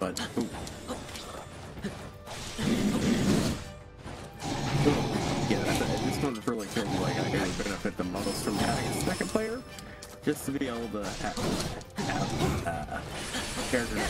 But yeah, this one's really of like I really benefit the most from having a second player, just to be able to have, have uh, characters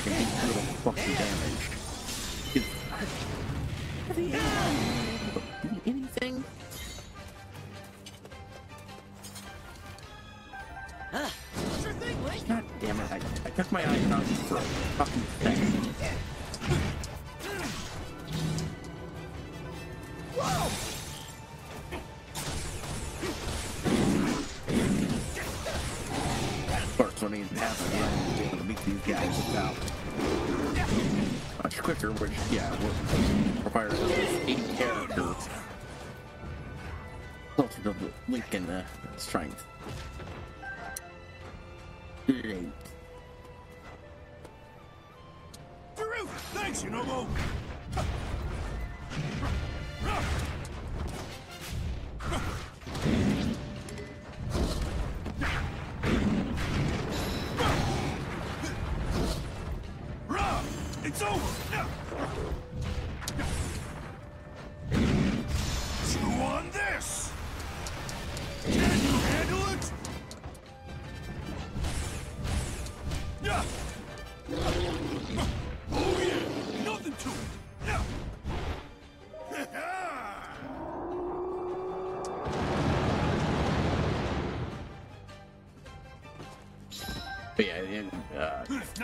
Closer to the link in the strength.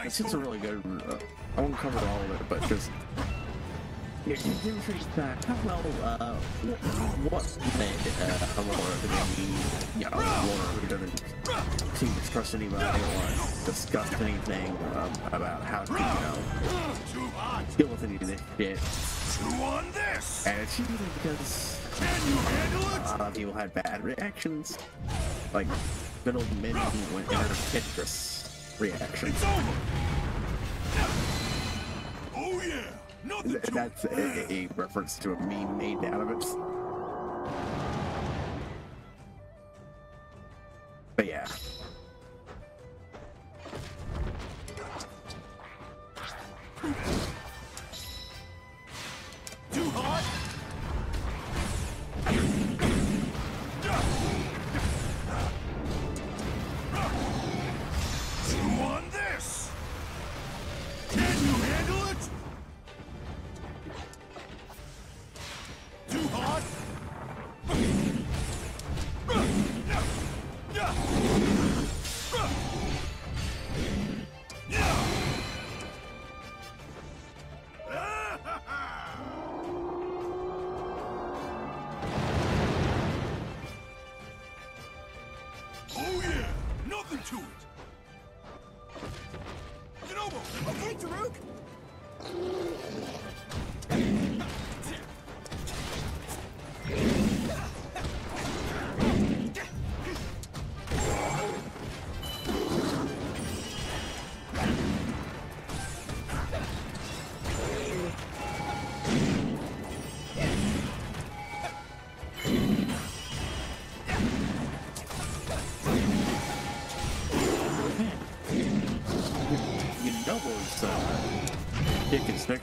It's a really good. Uh, I won't cover all of it, but just. Yeah, you demonstrate that how well, uh, wh- what made uh, Aurora to be, you know, Aurora who doesn't seem to trust anybody or discuss anything um, about how to, you know, Too hot! deal with any of this shit. Chew this! And it's usually because Can you handle a lot of people had bad reactions, like good old Minnie went into Tetris reaction. It's over! Oh yeah! Nothing <laughs> That's a, a reference to a meme made out of it.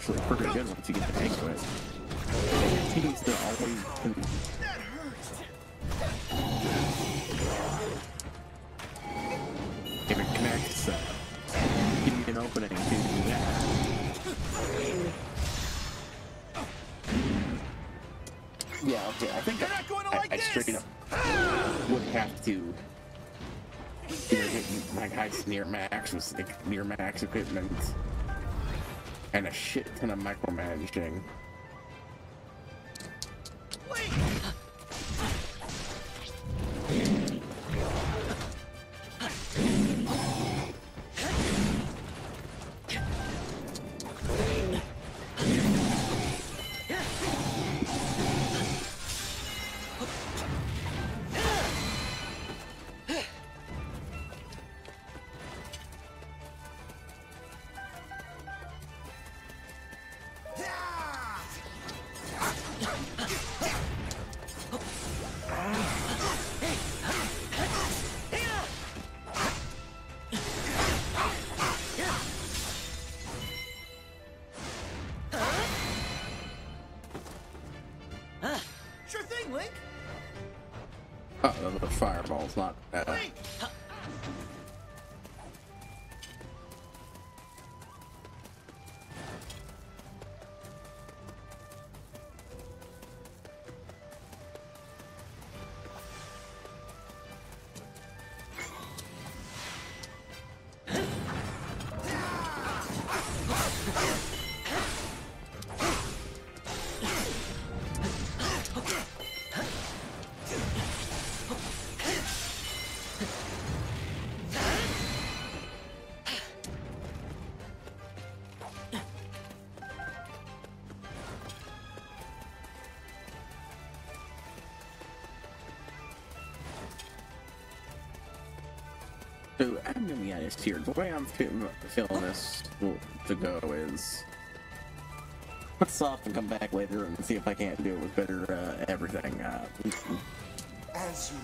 actually pretty good once you get the hang of it. Teams, are always good. If it connects, you opening to do that. Yeah, okay, I think I, like I, I straight up would have to either my guys near max with near max equipment and a shit kind of micromanaging. I'm gonna be honest here. The way I'm feeling this to go is let's off and come back later and see if I can't do it with better uh, everything. Uh, As you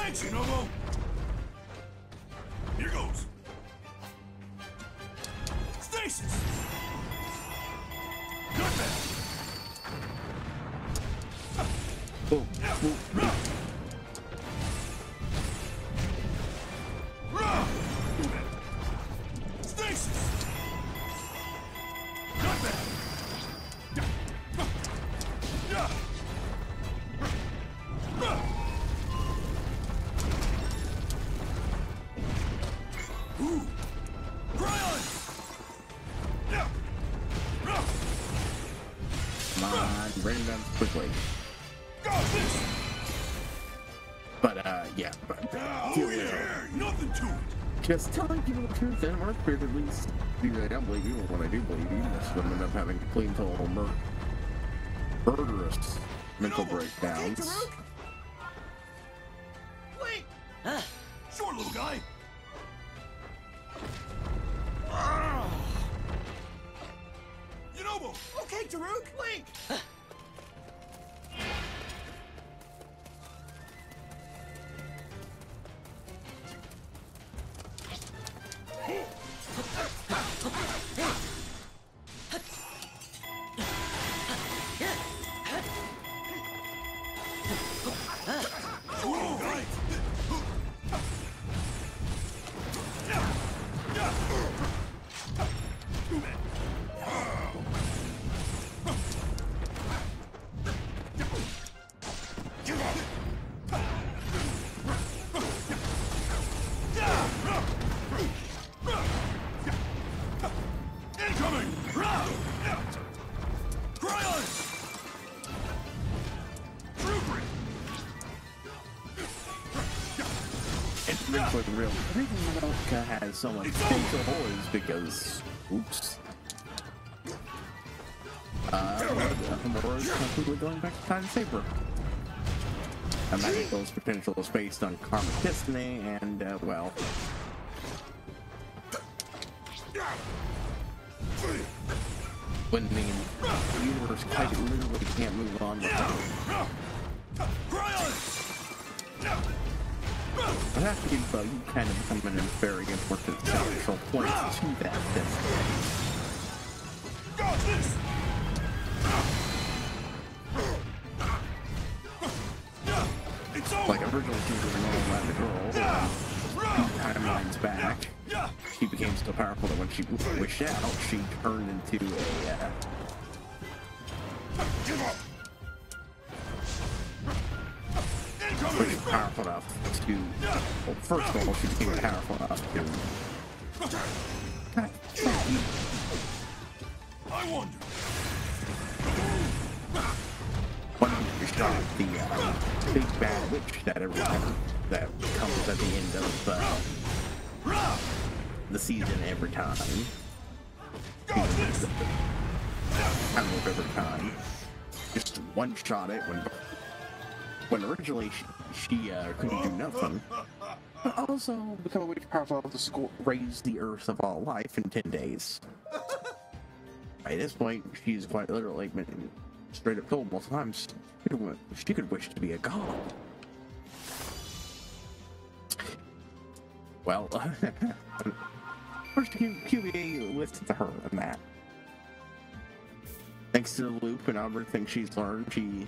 Thanks, Shinobu! Just telling people the truth and our spirit at least. I don't believe you, but when I do believe you, them end up having to clean total mur- murderous mental breakdowns. Has so much potential is because, oops. Uh, is completely going back to time saber. Imagine those potential is based on karmic destiny, and uh, well, when the universe quite literally can't move on without have to give you kind of becoming a very important central point to that destiny. Got! Like originally she was a normal magic girl, timelines back. She became so powerful that when she wished out, she turned into a of all she became powerful enough to you. I wonder. you shot the uh, big bad witch that everyone that comes at the end of uh, the season every time. I don't know if every time. Just one shot it when when originally she, she uh, couldn't do nothing. But also become a witch powerful enough to sco- raise the earth of all life in ten days. <laughs> By this point, she's quite literally been straight up told multiple times she could, wi- she could wish to be a god. Well, <laughs> first Q- Kyubey listed to her in that. Thanks to the loop and everything she's learned, she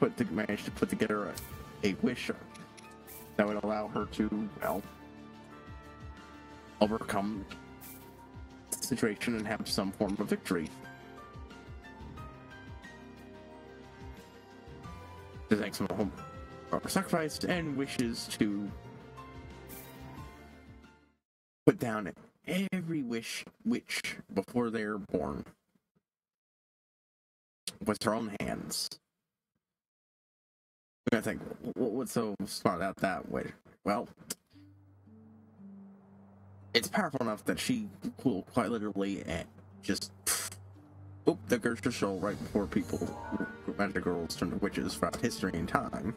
put the, managed to put together a, a wish that would allow her to, well, overcome the situation and have some form of victory. To thank some home or sacrifice and wishes to put down every wish witch before they're born with her own hands. I think, wh- what's so smart about that way? Well, it's powerful enough that she will quite literally eh, just. Oop, the to show right before people, magic girls turn to witches throughout history and time.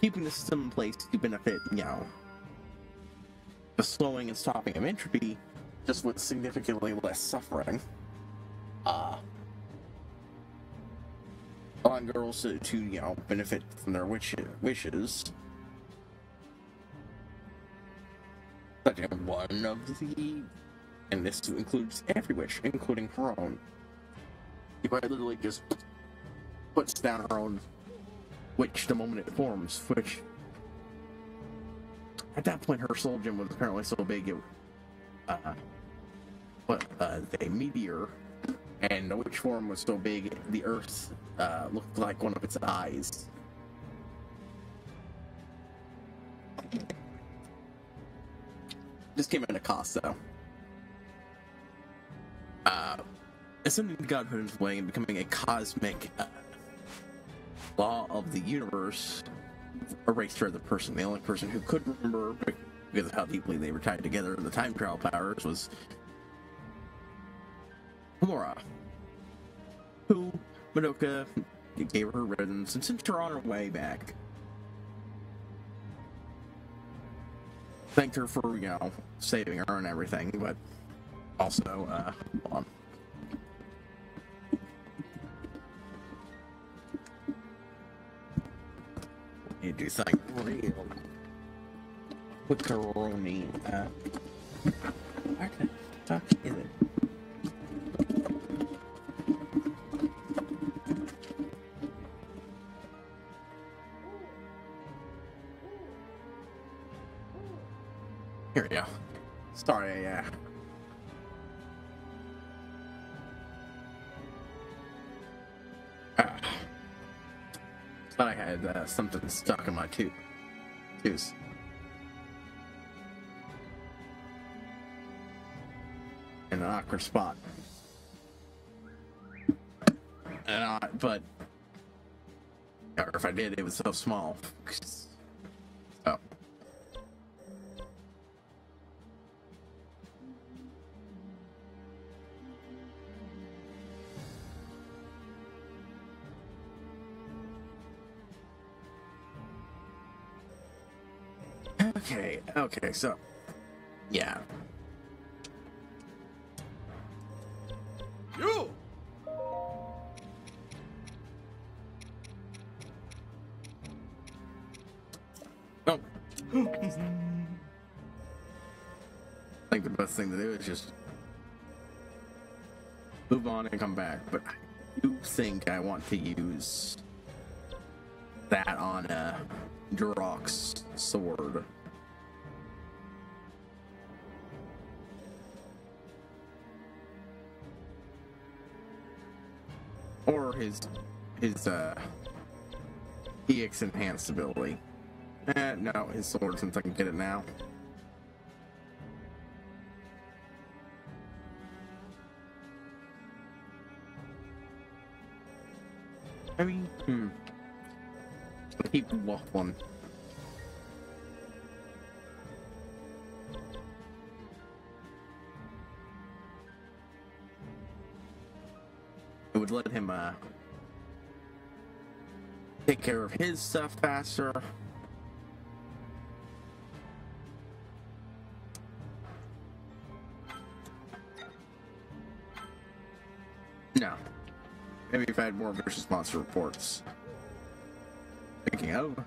Keeping the system in place to benefit, you know, the slowing and stopping of entropy, just with significantly less suffering. Uh, allowing girls to, to you know benefit from their wish, wishes Such one of the, and this includes every wish, including her own. She quite literally just puts down her own witch the moment it forms, which at that point her soul gem was apparently so big it uh what uh a meteor and the witch form was so big the earth uh looked like one of its eyes. This came at a cost though. Uh ascending to godhood in his way and becoming a cosmic uh, law of the universe erased her the person. The only person who could remember because of how deeply they were tied together in the time travel powers was Laura, who Madoka gave her ribbons and sent her on her way back. Thanked her for, you know, saving her and everything, but also, uh, hold on. To do something real quick-a-roni. Uh, where the fuck is it? Thought I had uh, something stuck in my tooth. Tooth. In an awkward spot. And I, but, or if I did, it was so small. Okay, so yeah. You! Oh. I think the best thing to do is just move on and come back, but I do think I want to use that on a Daruk's sword. His his uh EX enhanced ability. Eh, no, his sword since I can get it now. I mean, hmm. Keep the one. Let him uh take care of his stuff faster. No. Maybe if I had more vicious monster reports. Thinking of.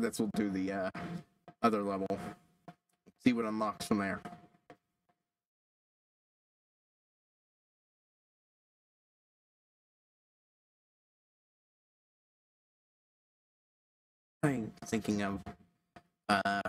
After this, we'll do the uh, other level. See what unlocks from there. I'm thinking of uh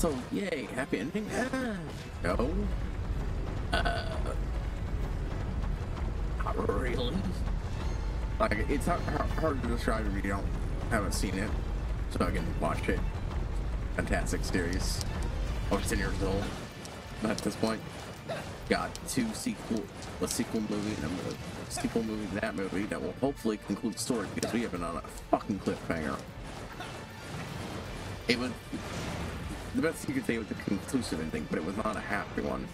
so yay, happy ending? Ah, no. Uh, not really. Like, it's hard, hard to describe if you don't haven't seen it, so I can watch it. Fantastic series. Over 10 years old at this point. Got two sequel, a sequel movie and a sequel movie to that movie that will hopefully conclude the story because we have been on a fucking cliffhanger. It was the best you could say was a conclusive ending, but it was not a happy one.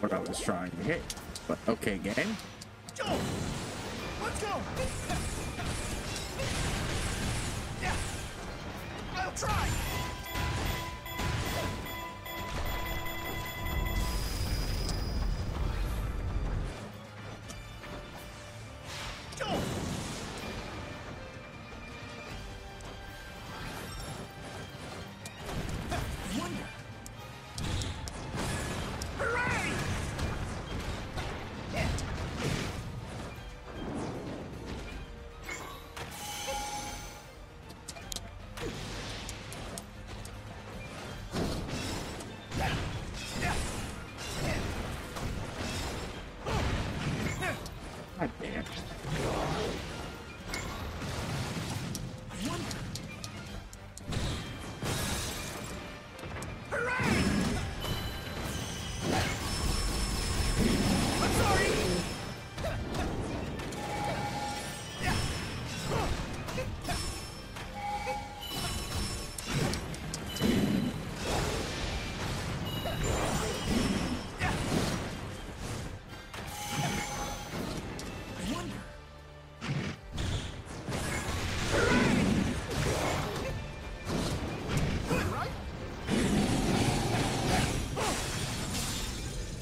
What I was trying to hit. But okay, game. Hooray!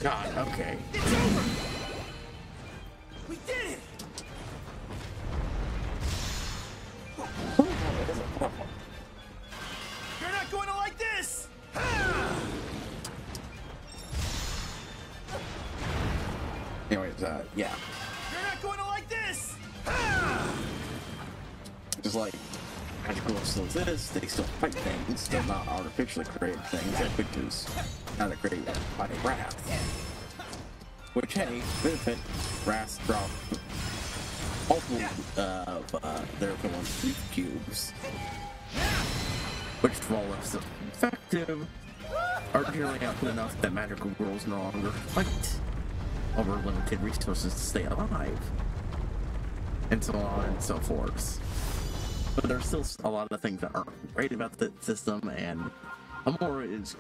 God, okay. It's over! We did it! You're not going to like this! <sighs> Anyways, uh, yeah. You're not going to like this! Just like magical still exists, they still things, they're not artificially created things like witches, not created by Wrath. Which, hey, benefit, Wrath drop multiple of uh, their equivalent Leaf cubes, which, while less effective, are generally output enough that magical girls no longer fight over limited resources to stay alive, and so on and so forth. But there's still a lot of things that aren't great about the system, and Homura is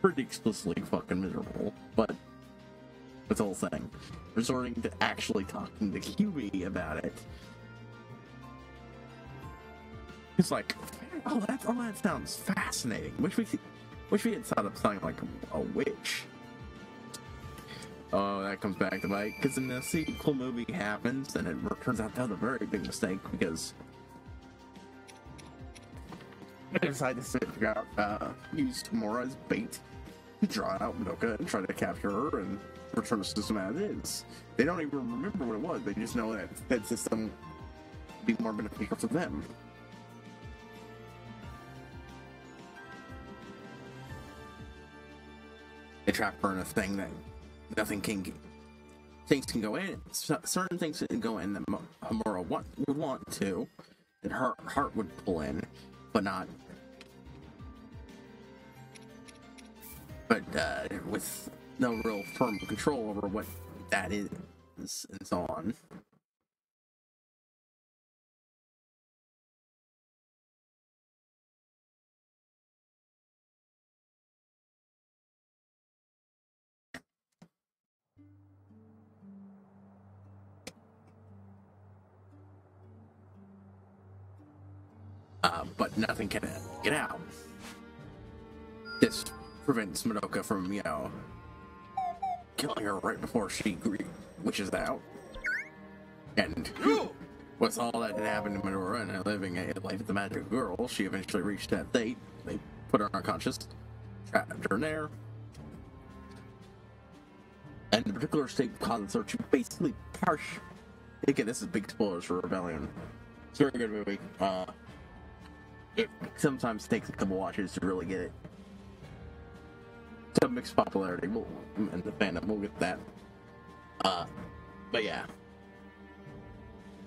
pretty explicitly fucking miserable. But the whole thing. Resorting to actually talking to Kyubey about it. It's like, oh, that, oh, that sounds fascinating. Wish we, wish we had thought of something like a, witch. Oh, that comes back to bite because then the sequel movie happens, and it turns out that was a very big mistake because they decided to figure out, uh, use Tamora as bait to draw out Madoka and try to capture her and return the system as is. They don't even remember what it was. They just know that that system would be more beneficial to them. They trap her in a thing that nothing can get. Things can go in. Certain things can go in that Homura would want to, that her heart would pull in, but not. But uh, with no real firm control over what that is, and so on. Uh, but nothing can get out. This prevents Madoka from, you know, killing her right before she wishes out. And with all that had happened to Minora and living a life as a magic girl, she eventually reached that state. They put her unconscious, trapped her in there. And the particular state causes her to basically partial. Again, this is big spoilers for Rebellion. It's a very good movie. Uh, it sometimes takes a couple watches to really get it to mixed popularity. We'll, and the fandom, we'll get that. Uh, but yeah,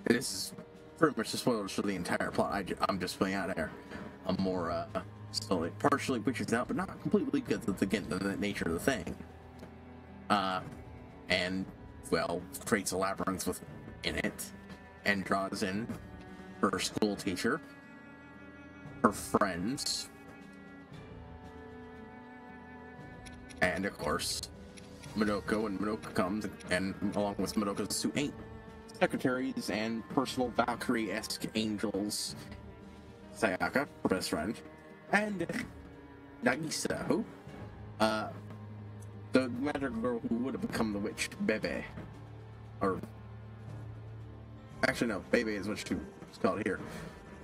this is pretty much the spoilers for the entire plot. I, am just putting out there a more uh, so partially pushes out, but not completely because it's again the, the nature of the thing. Uh, and well, creates a labyrinth within it, and draws in her school teacher, her friends, and of course, Minoko when Madoka comes, and along with Madoka's two eight secretaries and personal Valkyrie-esque angels, Sayaka, her best friend, and Nagisa, who, uh, the magic girl who would have become the witch, Bebe, or actually no, Bebe is what she's called here,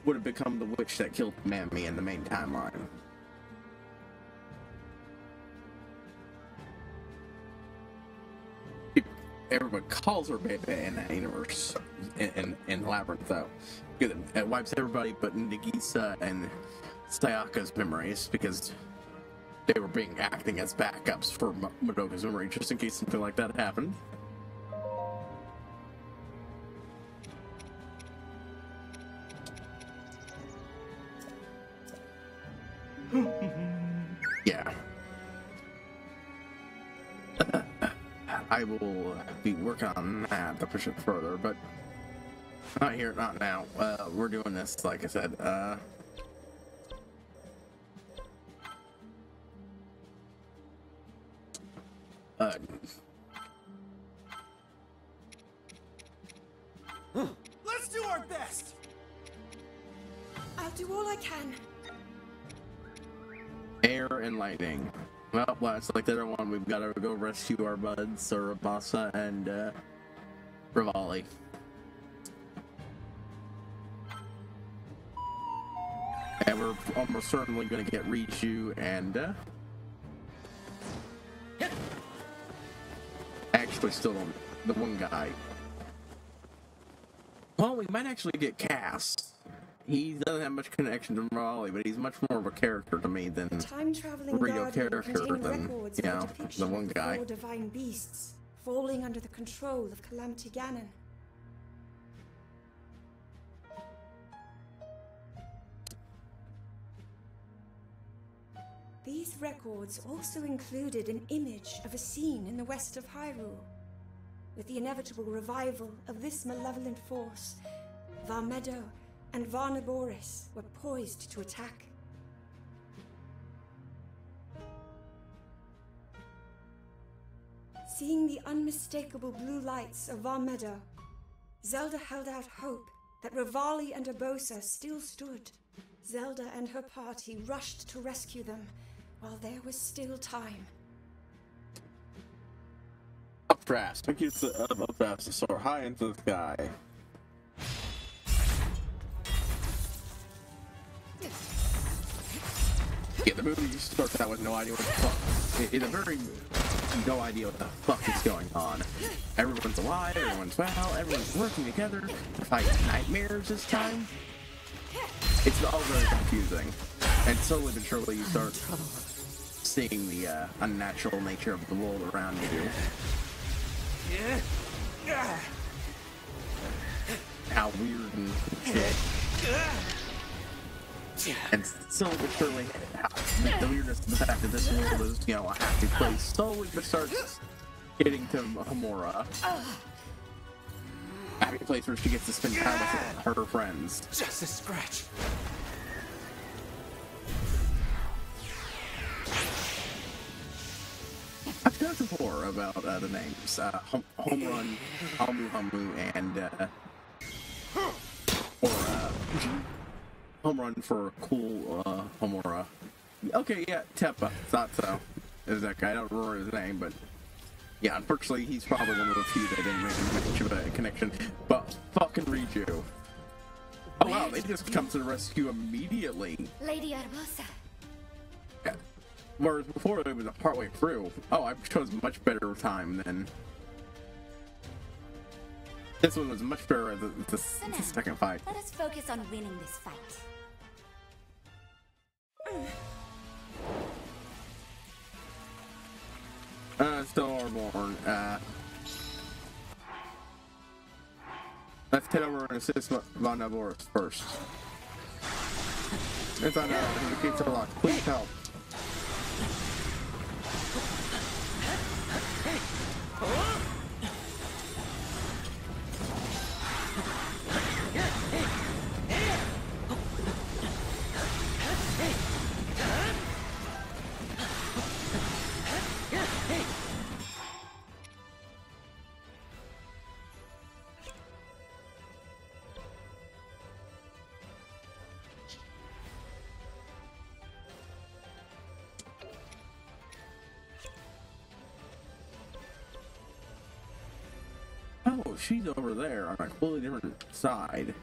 would have become the witch that killed Mami in the main timeline. everyone calls her Bebe in that universe in, in, in Labyrinth though. It wipes everybody but Nagisa and Sayaka's memories because they were being acting as backups for Madoka's memory just in case something like that happened. <laughs> yeah. <laughs> I will be working on that to push it further, but not here, not now. Uh, we're doing this, like I said. Uh, uh, Let's do our best. I'll do all I can. Air and lightning. Well, well, it's like the other one. We've got to go rescue our buds, Sorabasa and uh, Revali. And we're almost certainly going to get Riju and... Uh, actually, still. The one guy. Well, we might actually get Kass he doesn't have much connection to Raleigh, but he's much more of a character to me than Time traveling real character than you know the one guy. divine beasts falling under the control of Calamity Ganon. These records also included an image of a scene in the west of Hyrule. With the inevitable revival of this malevolent force, Vah Medoh and Vah Naboris were poised to attack. Seeing the unmistakable blue lights of Vah Medoh, Zelda held out hope that Revali and Urbosa still stood. Zelda and her party rushed to rescue them while there was still time. Up fast, take you to up, uh, up fast to soar high into the sky. Yeah, the movie starts out with no idea what the fuck. It's a very no idea what the fuck is going on. Everyone's alive, everyone's well, everyone's working together to fight nightmares this time. It's all very confusing. And slowly but surely you start seeing the uh, unnatural nature of the world around you. Yeah. How weird and shit. And slowly surely, the weirdness of the fact that this world is, you know, a happy place slowly but starts getting to Homura. Happy place where she gets to spend time with her friends. Just a scratch. I've talked before about uh, the names uh, Home, Home Run, Hamu Hamu, and uh, or uh, Home Run for a cool uh, Homura. Okay, yeah, Teba. Thought so. Is that guy? I don't remember his name, but yeah, unfortunately, he's probably one of the few that didn't make much of a connection. But fucking Riju. Oh wow, they just come to the rescue immediately. Lady Urbosa. Yeah. Whereas before it was a partway through. Oh, I chose much better time than. This one was much better than the, the, the second fight. Let us focus on winning this fight. Uh, Starborn, uh... Let's head over and assist Von first. It's on uh, he keeps her locked. Please help. Oh! She's over there on a completely different side.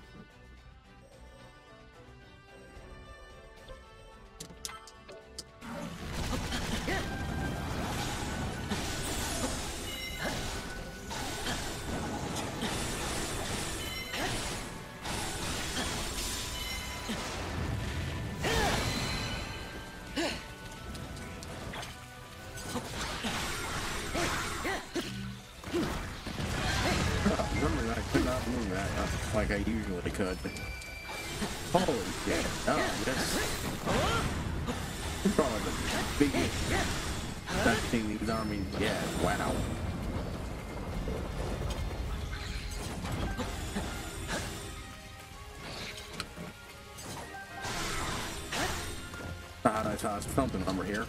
Something number here.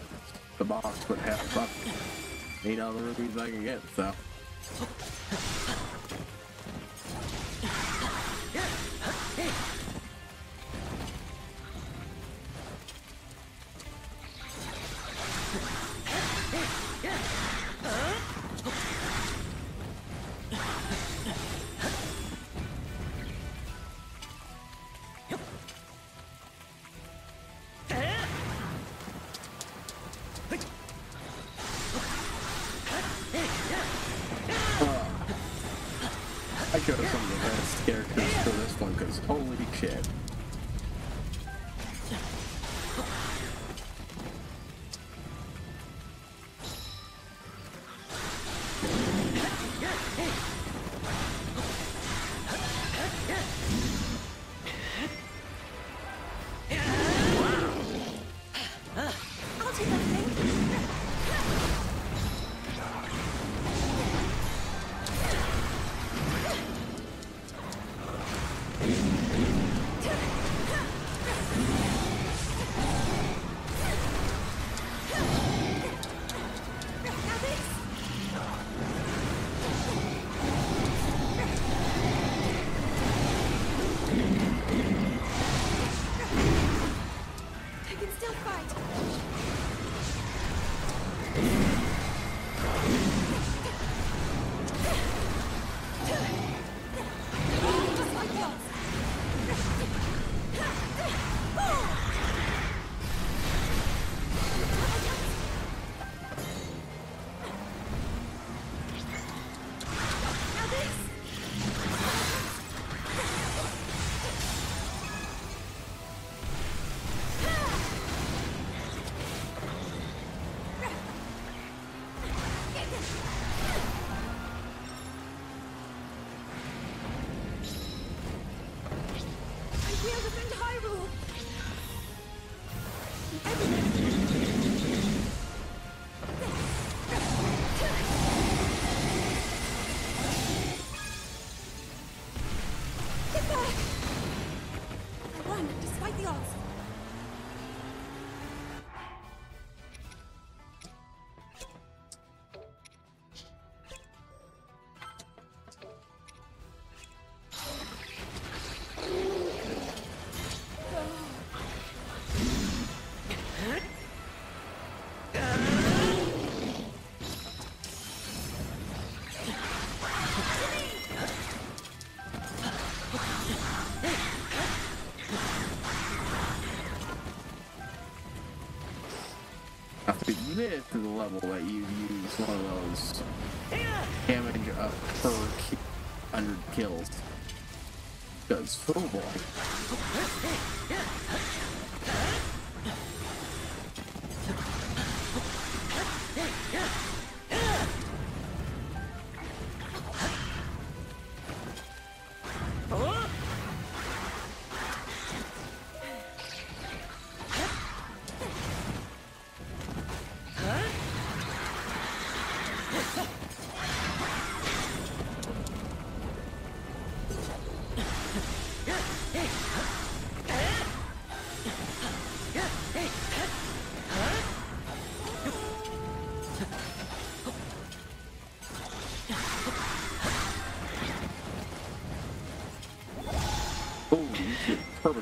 The box would have about eight other rubies I can get, so. Per ki- 100 kills. Because, oh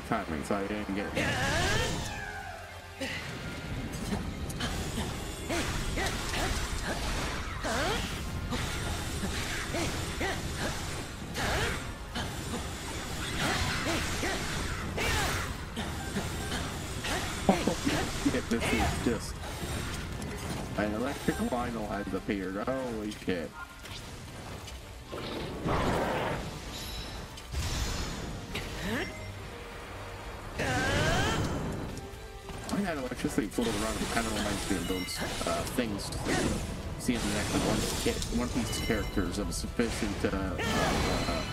perfect timing, so I didn't get it. <laughs> This is just an electric Lynel has appeared. Holy shit. Electricity floating around. It kind of reminds me of those uh, things see in the next one, one Piece characters of a sufficient. Uh, uh,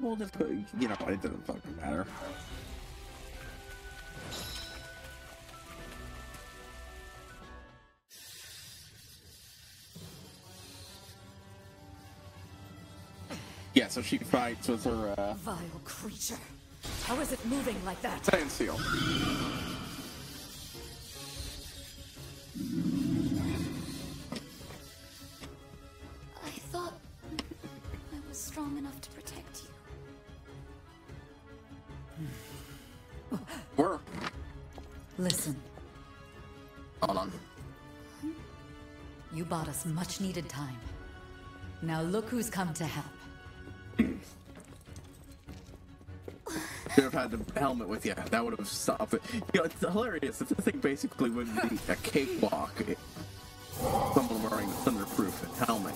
double did put? You know, it doesn't fucking matter. Yeah, so she fights with her uh, Vile creature. How is it moving like that? sand seal. Us much needed time. Now look who's come to help. Should have had the helmet with you. That would have stopped it. You know, it's hilarious. This thing basically would be a cakewalk. Someone wearing a thunderproof helmet.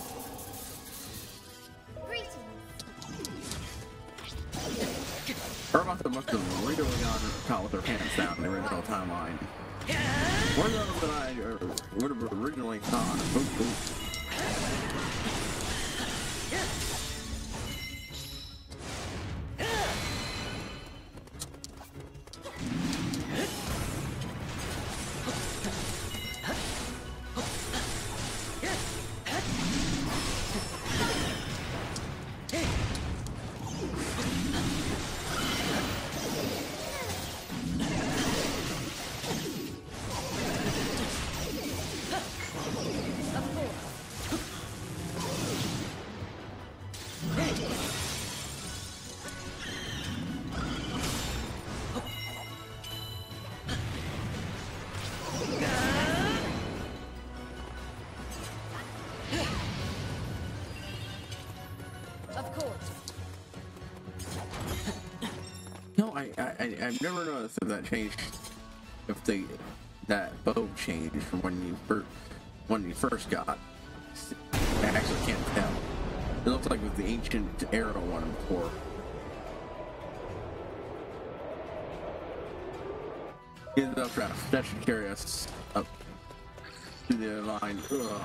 Greetings. Must have really gone caught with her pants down in the original timeline. More than I, I, I've never noticed if that changed. If the that bow changed from when you first when you first got. I actually can't tell. It looks like it was the ancient arrow one before. Get it up, That should carry us up uh, to the line. Ugh.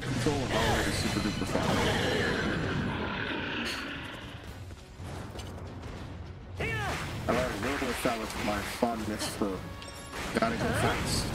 Bit of all is super duper fun. I've already established my fondness for gotta go fast.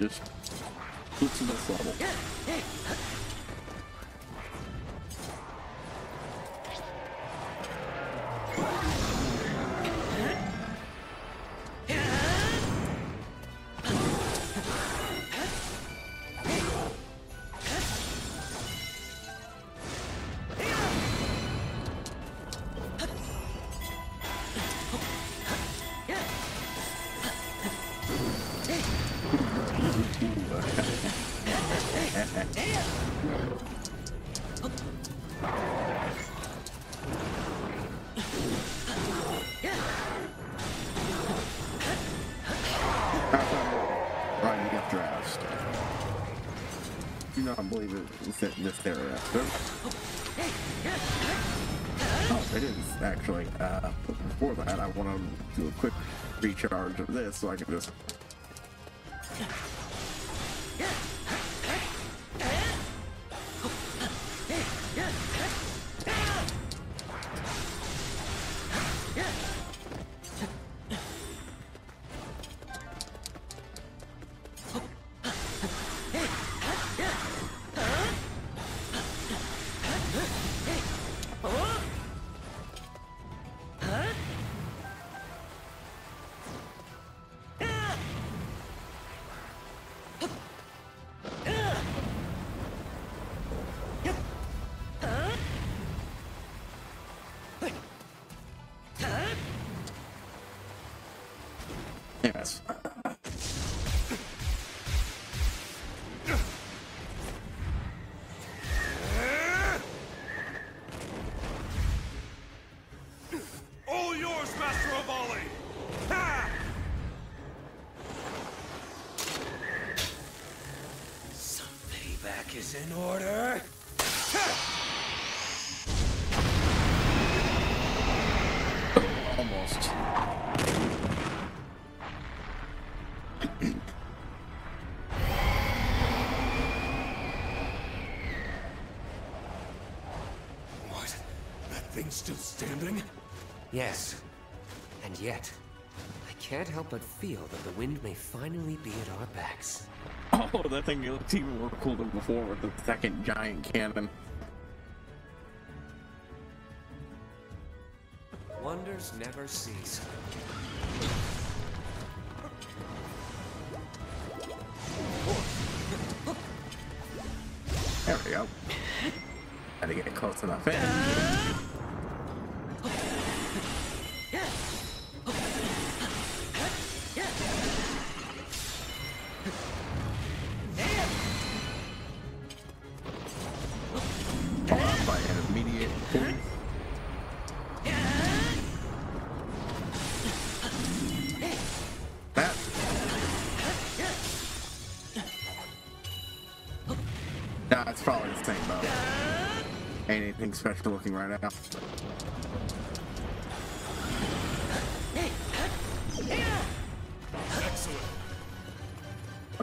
Just what's in this level. Oh, it is actually. Uh, before that, I want to do a quick recharge of this so I can just. Still standing? Yes. And yet, I can't help but feel that the wind may finally be at our backs. Oh, that thing looks even more cool than before with the second giant cannon. Wonders never cease. Anything special looking right now.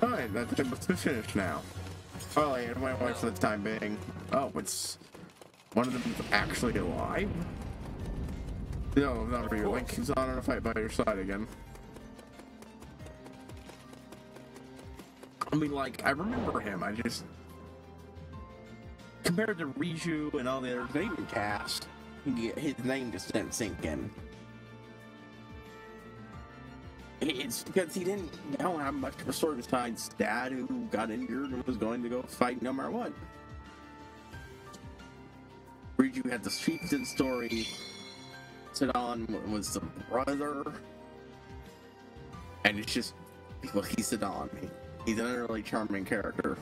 Alright, that thing must be finished now. Well, I went away for the time being. Oh, it's one of them actually alive? No, not really. Link he's on in a fight by your side again. I mean, like, I remember him. I just compared to Riju and all the others, even Kass. His name just didn't sink in. It's because he didn't know how much of a story besides dad who got injured and was going to go fight no matter what. Riju had the chieftain story. Sidon was the brother. And it's just, well, he's Sidon. He's an utterly charming character.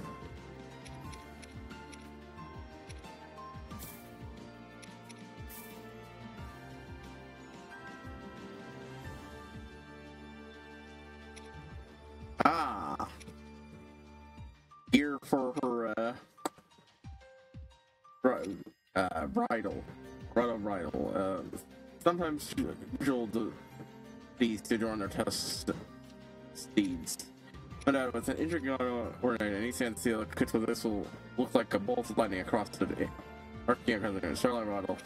Bridle. Bridle, bridle. Uh, sometimes she'll do these to join their test steeds. But uh, with an intricate or the kit for this will look like a bolt of lightning across the day. Across the Starlight Bridle.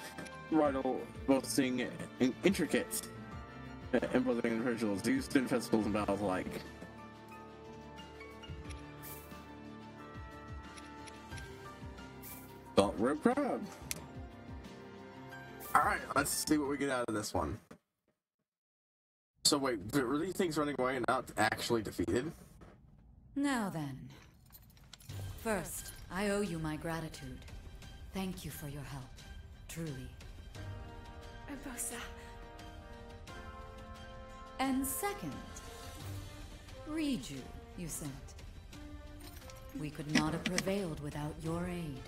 Bridle boasting in- intricate, uh, imposing rituals used in festivals and battles alike. But we're proud. Alright, let's see what we get out of this one. So wait, were these things running away and not actually defeated? Now then. First, I owe you my gratitude. Thank you for your help. Truly. Urbosa, And second, Riju, you sent. We could not have prevailed without your aid.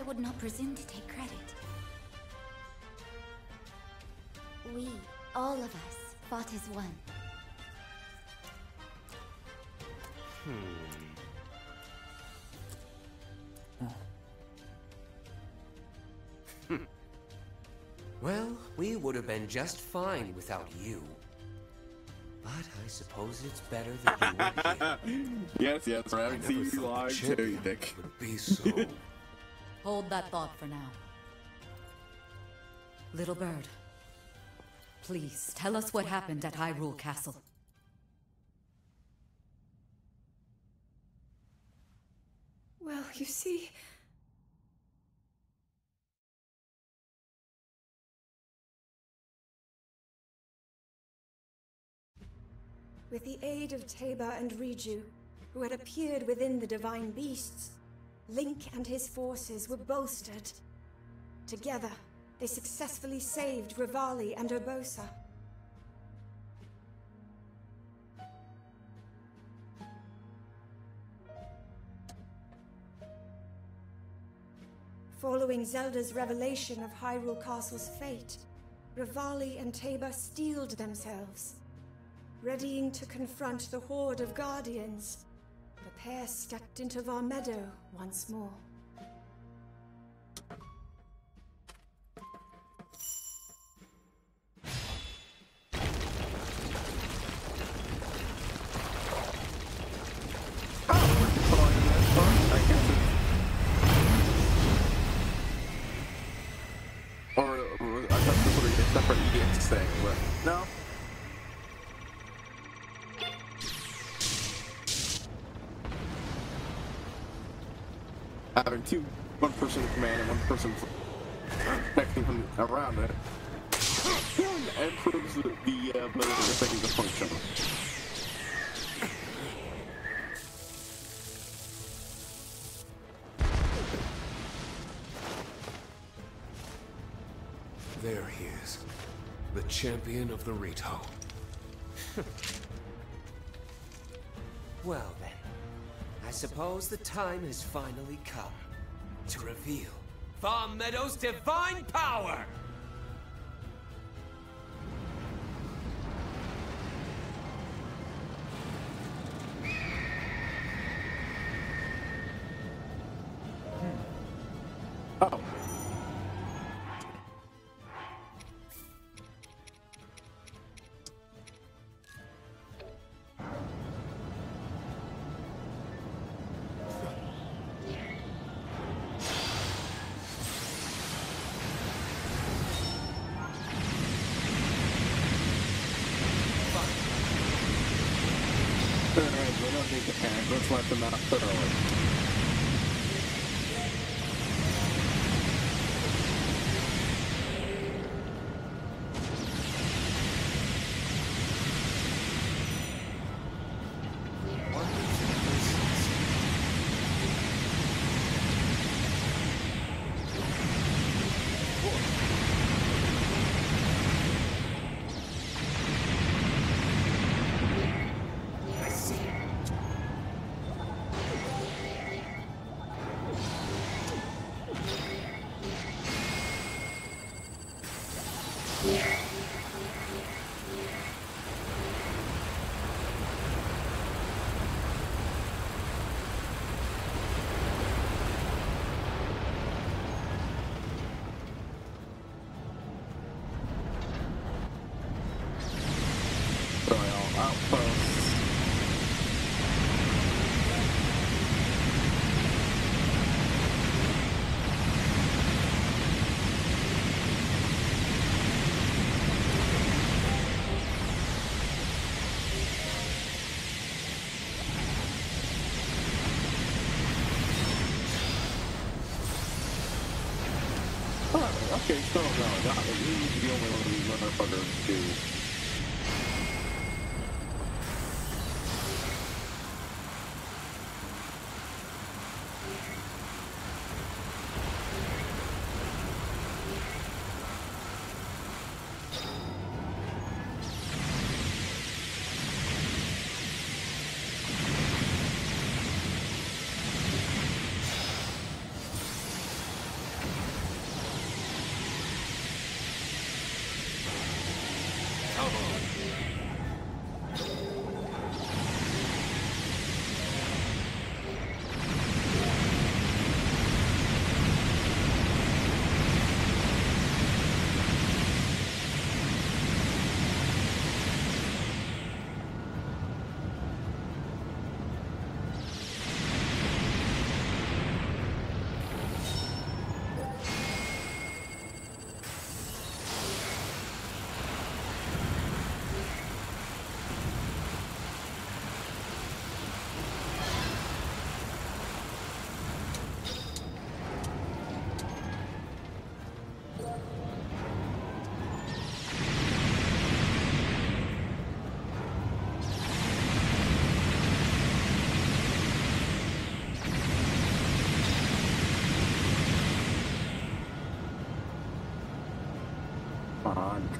I I would not presume to take credit. We, all of us, fought as one. Hmm. <laughs> Well, we would have been just fine without you. But I suppose it's better that you were here. <laughs> Yes, yes, we're having Never TV thought the too, champion Dick. would be so. <laughs> Hold that thought for now. Little bird, please tell us what happened at Hyrule Castle. well, you see, with the aid of Teba and Riju, who had appeared within the divine beasts, Link and his forces were bolstered. Together, they successfully saved Revali and Urbosa. Following Zelda's revelation of Hyrule Castle's fate, Revali and Teba steeled themselves, readying to confront the horde of guardians. Pair stepped into our meadow once more. two, one person in command and one person protecting him around it. That proves the, the uh, is of the function. There he is, the champion of the Rito. <laughs> well then, I suppose the time has finally come to reveal Vah Medoh's divine power! Panic. Them out thoroughly.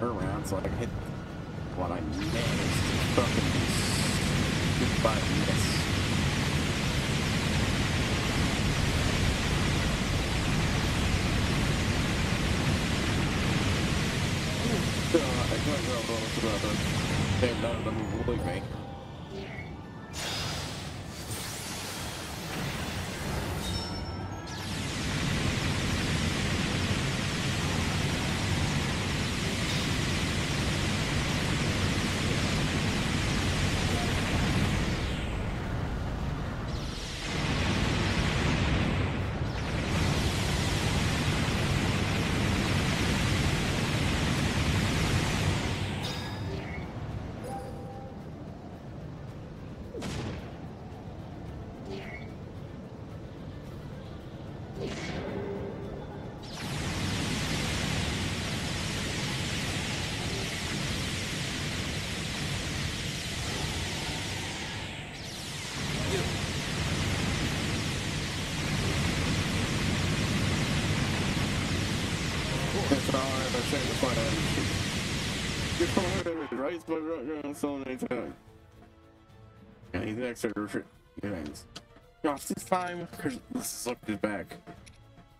Turn around so I can hit what I to fucking goodbye miss. Uh, I can't go the other. Damn, none of them will believe me. But right, so many times. And he's extra. Events. Gosh, this time, let's look his back.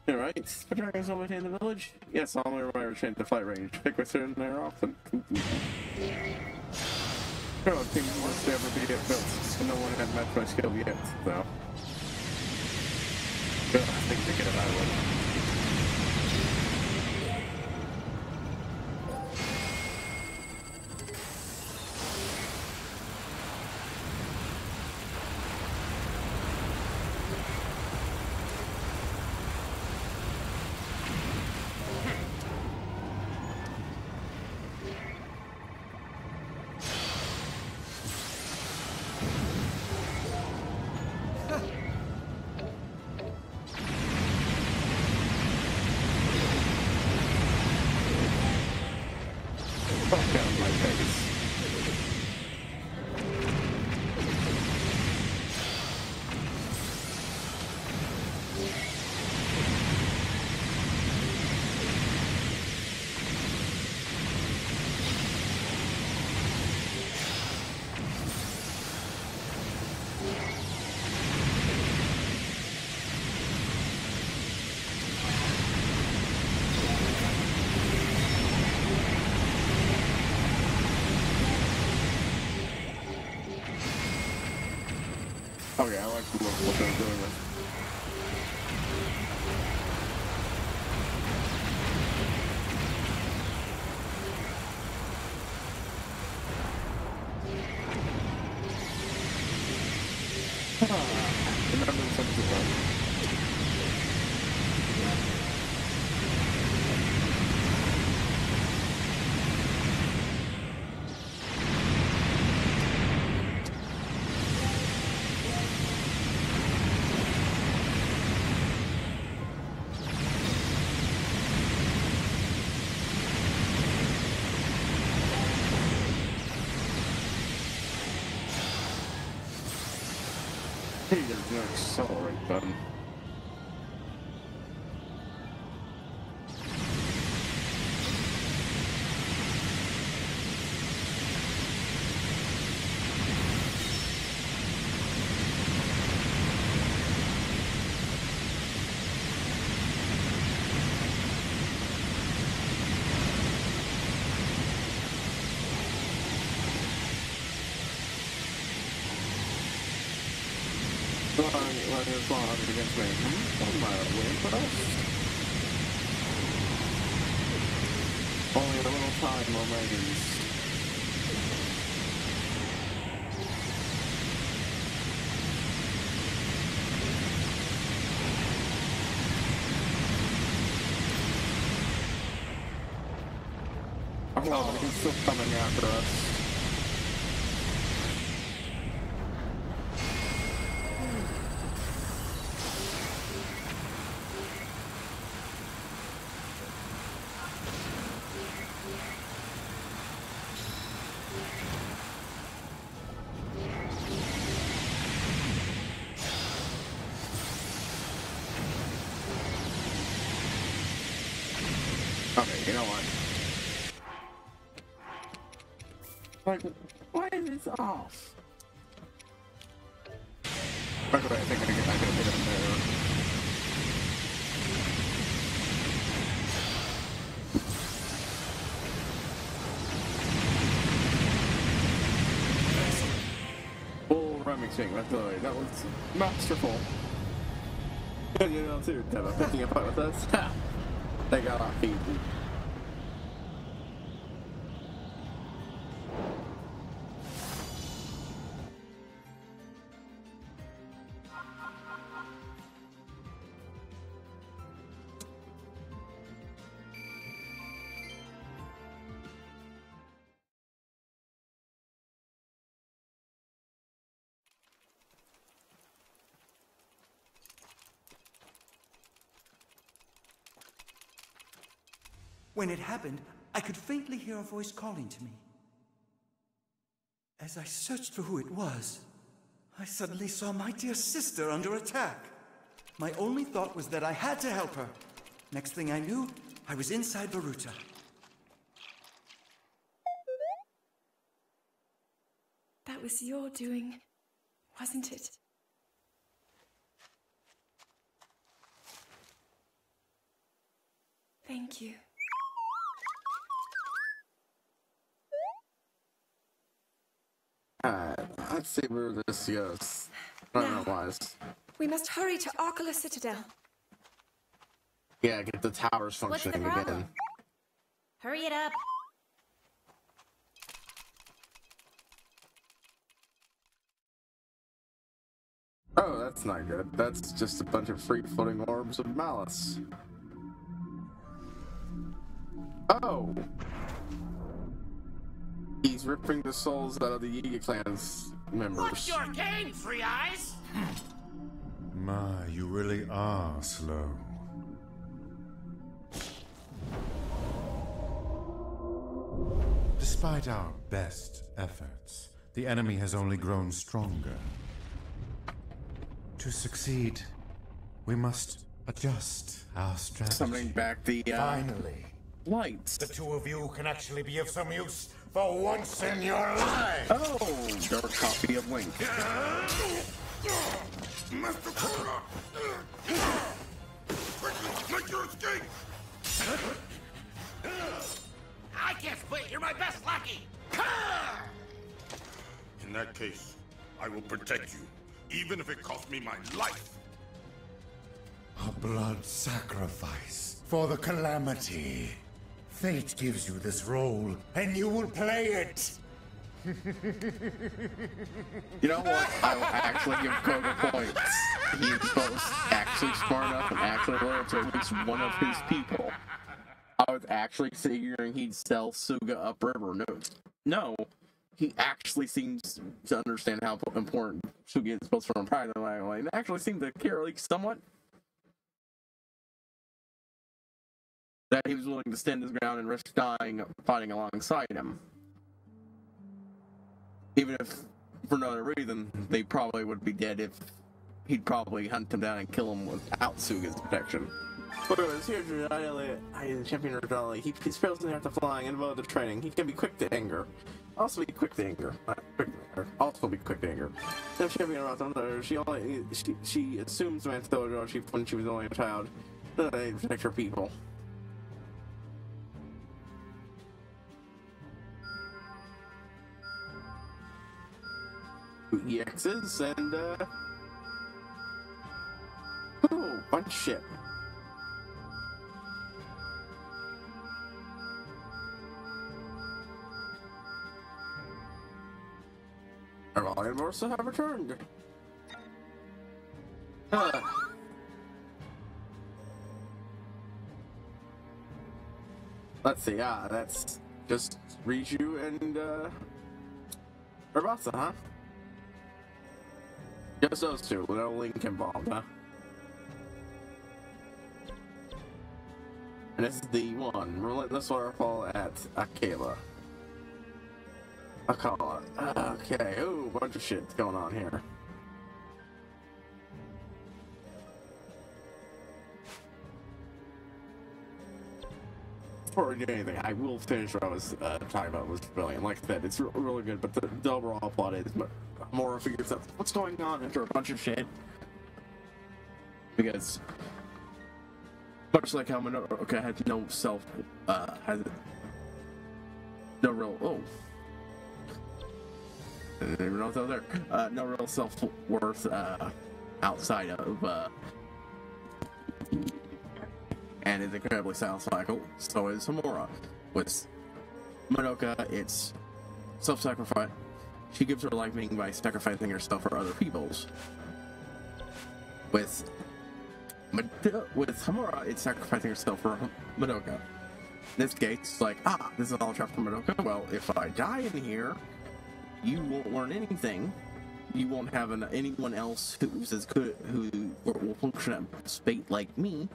Alright, the dragons will maintain the village? Yes, on my way return to flight range. Pick what's in there often. I don't think wants to ever be built. No one had matched my skill yet. But I think they get it out of the Okay, I like Hey, fly against me. On my way first. Only oh. a little time remains. Oh, he's still coming after us. Okay, you know what? Like, why is this off? By the way, I think I can, I can hit him there. Full remixing, that's the way. That was masterful. <laughs> And you know, too, Devin, picking a fight with us. Ha! They When it happened, I could faintly hear a voice calling to me. As I searched for who it was, I suddenly saw my dear sister under attack. My only thought was that I had to help her. Next thing I knew, I was inside Baruta. That was your doing, wasn't it? Thank you. Alright, let's see where this goes. I don't know Now. wise. We must hurry to Akkala Citadel. Yeah, get the towers What's the functioning problem? again. Hurry it up. Oh, that's not good. That's just a bunch of free floating orbs of malice. Oh! He's ripping the souls out of the Yiga clan's members. What's your game, Three Eyes? <laughs> My, you really are slow. Despite our best efforts, the enemy has only grown stronger. To succeed, we must adjust our strategy. Summoning back the uh, Finally, lights. the two of you can actually be of some use for once in your life. Oh, dark copy of Link. Master Kohga! Quickly, make your escape! I can't split, you're my best lackey! In that case, I will protect you, even if it costs me my life. A blood sacrifice for the calamity. Fate gives you this role, and you will play it. You know what? I will actually give Kohga points. He's both actually smart enough and actually loyal to at least one of his people. I was actually figuring he'd sell Sooga upriver. No, no, he actually seems to understand how important Sooga is supposed to run pride and actually seemed to care like somewhat. That he was willing to stand his ground and risk dying fighting alongside him even if for no other reason, they probably would be dead if he'd probably hunt them down and kill them without Sooga's protection. Here's your idea, champion Rajali. He, he's famously after flying and devoted to training. He can be quick to anger. Also be quick to anger. Not quick to anger. Also be quick to anger. The champion of Rajali, she only she, she assumes Samantha when she was only a child. That they protect her people. EXs and uh Oh, bunch of shit. Our volume also have returned. Let's see, ah, that's just Riju and uh Urbosa, huh? Just those two, no link involved, huh? And this is the one, Relentless Waterfall at Akela. Akkala. Okay, ooh, bunch of shit's going on here. Before we do anything, I will finish what I was uh, talking about with Rebellion. Like I said, it's re- really good, but the, the overall plot is more figures out what's going on after a bunch of shit. Because much like how Minoka had no self, uh, no real. Oh, even know was there. Uh, no real self worth uh, outside of, uh, and is incredibly sound cycle. So is Homura. With Minoka, it's self-sacrifice. She gives her life meaning by sacrificing herself for other people's. With with Homura, it's sacrificing herself for Madoka. This it's like, ah, this is all trap for Madoka. Well, if I die in here, you won't learn anything. You won't have an, anyone else who's as good, who will function at spate like me.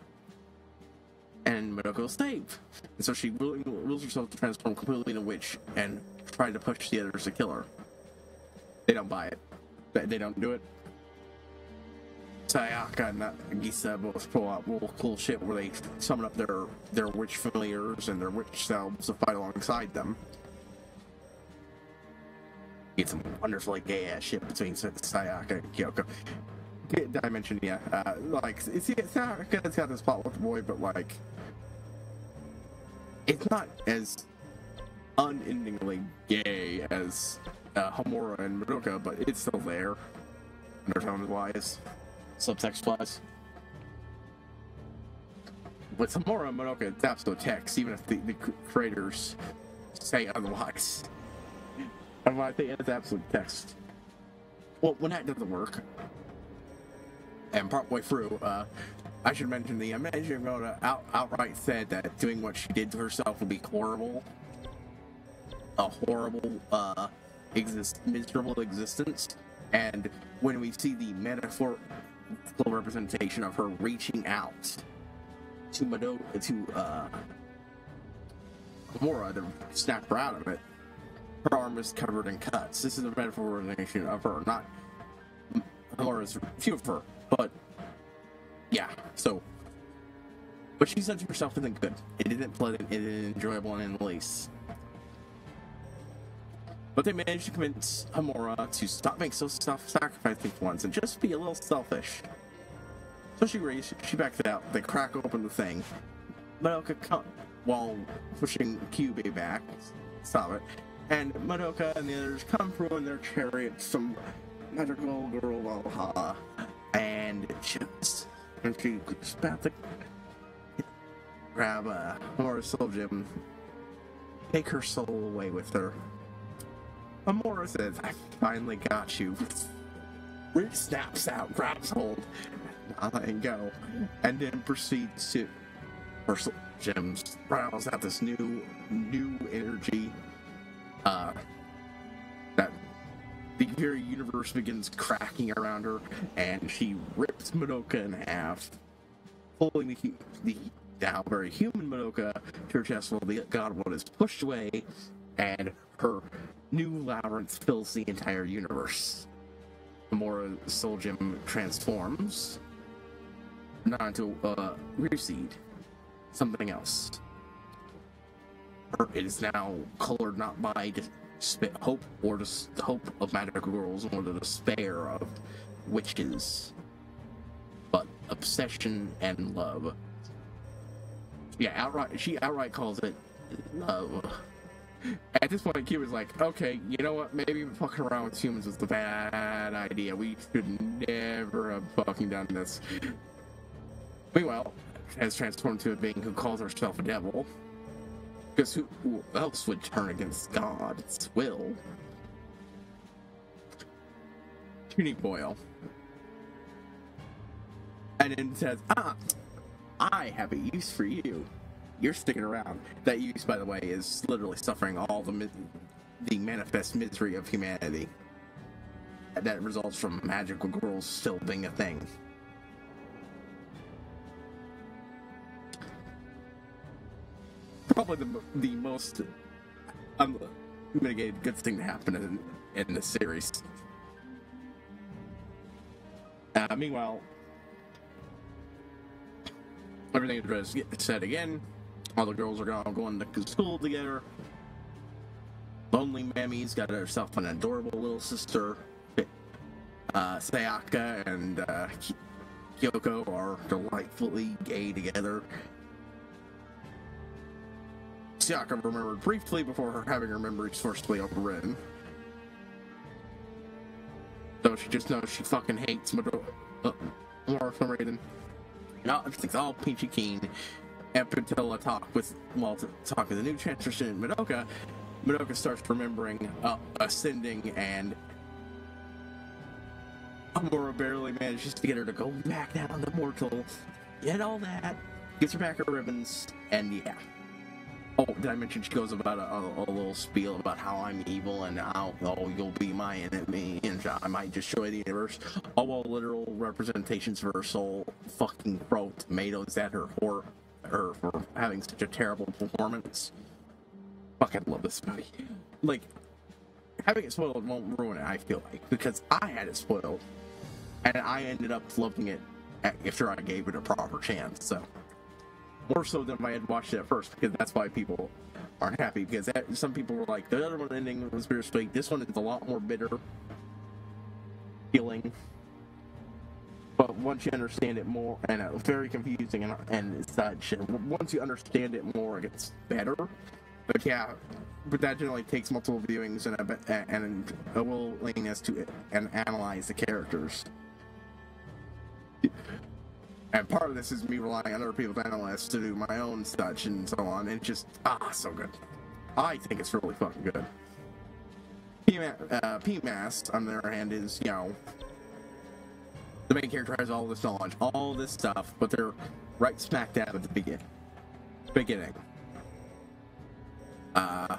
And Madoka will save. And so she really wills herself to transform completely into a witch and try to push the others to kill her. They don't buy it. They don't do it. Sayaka and Nagisa both pull out real cool shit where they summon up their their witch familiars and their witch selves to fight alongside them. get some wonderfully gay ass shit between Sayaka and Kyoko. Did I mention yeah? Uh, like it's, it's, it's got this plot with the boy, but like it's not as unendingly gay as uh, Homura and Madoka, but it's still there, undertone wise, subtext wise. With Homura and Madoka, it's absolute text, even if the, the creators say otherwise. <laughs> And I think it's absolute text. Well, when that doesn't work, and partway through, uh, I should mention the Imagine Rhoda out, outright said that doing what she did to herself would be horrible. A horrible, uh, exist miserable existence. And when we see the metaphorical representation of her reaching out to Mado to uh Mora to snap her out of it, her arm is covered in cuts. This is a metaphorical of her, not Mora's view of her, but yeah, so but she said to herself isn't good. It isn't pleasant, it isn't enjoyable in the least. But they managed to convince Homura to stop making so self-sacrificing for once and just be a little selfish. So she agrees, she backs it out, they crack open the thing. Madoka come while pushing Kyubey back, stop it. And Madoka and the others come through in their chariot, some magical girl Valhalla, and just and she's about to grab a Homura Soul Gem, take her soul away with her. Amora says, I finally got you. Rick snaps out, grabs hold, and go, and then proceeds to Ursula Gems browse out this new new energy. Uh that the very universe begins cracking around her, and she rips Madoka in half, pulling the, the now very human Madoka to her chest while the god one is pushed away, and her new labyrinth fills the entire universe. The more Soul Gem transforms, not into a uh, grief seed, something else. It is now colored not by spit hope or the hope of magical girls or the despair of witches, but obsession and love. Yeah, outright. She outright calls it love. At this point, was like, okay, you know what? Maybe fucking around with humans was the bad idea. We should never have fucking done this. Meanwhile, has transformed to a being who calls herself a devil. Because who, who else would turn against God's will? Tunic Boyle. And then says, ah, I have a use for you you're sticking around. That use, by the way, is literally suffering all the the manifest misery of humanity that results from magical girls still being a thing. Probably the the most unmitigated good thing to happen in in the series. Uh, meanwhile, everything is said again. All the girls are all going to school together. Lonely Mami's got herself an adorable little sister. Uh, Sayaka and uh, Kyoko are delightfully gay together. Sayaka remembered briefly before her having her memories forcibly overridden. Though she just knows she fucking hates Maduro. Uh, more for some reason. No, everything's all peachy keen up until a talk with well, talk with the new transfer student Madoka, Madoka starts remembering uh, ascending and Homura barely manages to get her to go back down to mortal, get all that, gets her back her ribbons, and yeah. Oh, did I mention she goes about a, a, a, little spiel about how I'm evil and how oh you'll be my enemy and I might destroy the universe. All while literal representations of her soul fucking throw tomatoes at her horror her for having such a terrible performance. Fucking love this movie. Like, having it spoiled won't ruin it, I feel like, because I had it spoiled, and I ended up loving it after I gave it a proper chance, so. More so than if I had watched it at first, because that's why people aren't happy because that, some people were like, the other one ending was bittersweet. This one is a lot more bitter feeling. Once you understand it more, and uh, very confusing and, and such, and once you understand it more, it gets better. But yeah, but that generally takes multiple viewings and a, and a willingness to and analyze the characters. And part of this is me relying on other people's analysts to do my own such and so on. And just ah, so good. I think it's really fucking good. PMAS, uh, PMAS, on the other hand, is you know the main character has all this knowledge, all this stuff, but they're right smack dab at the begin beginning. Uh,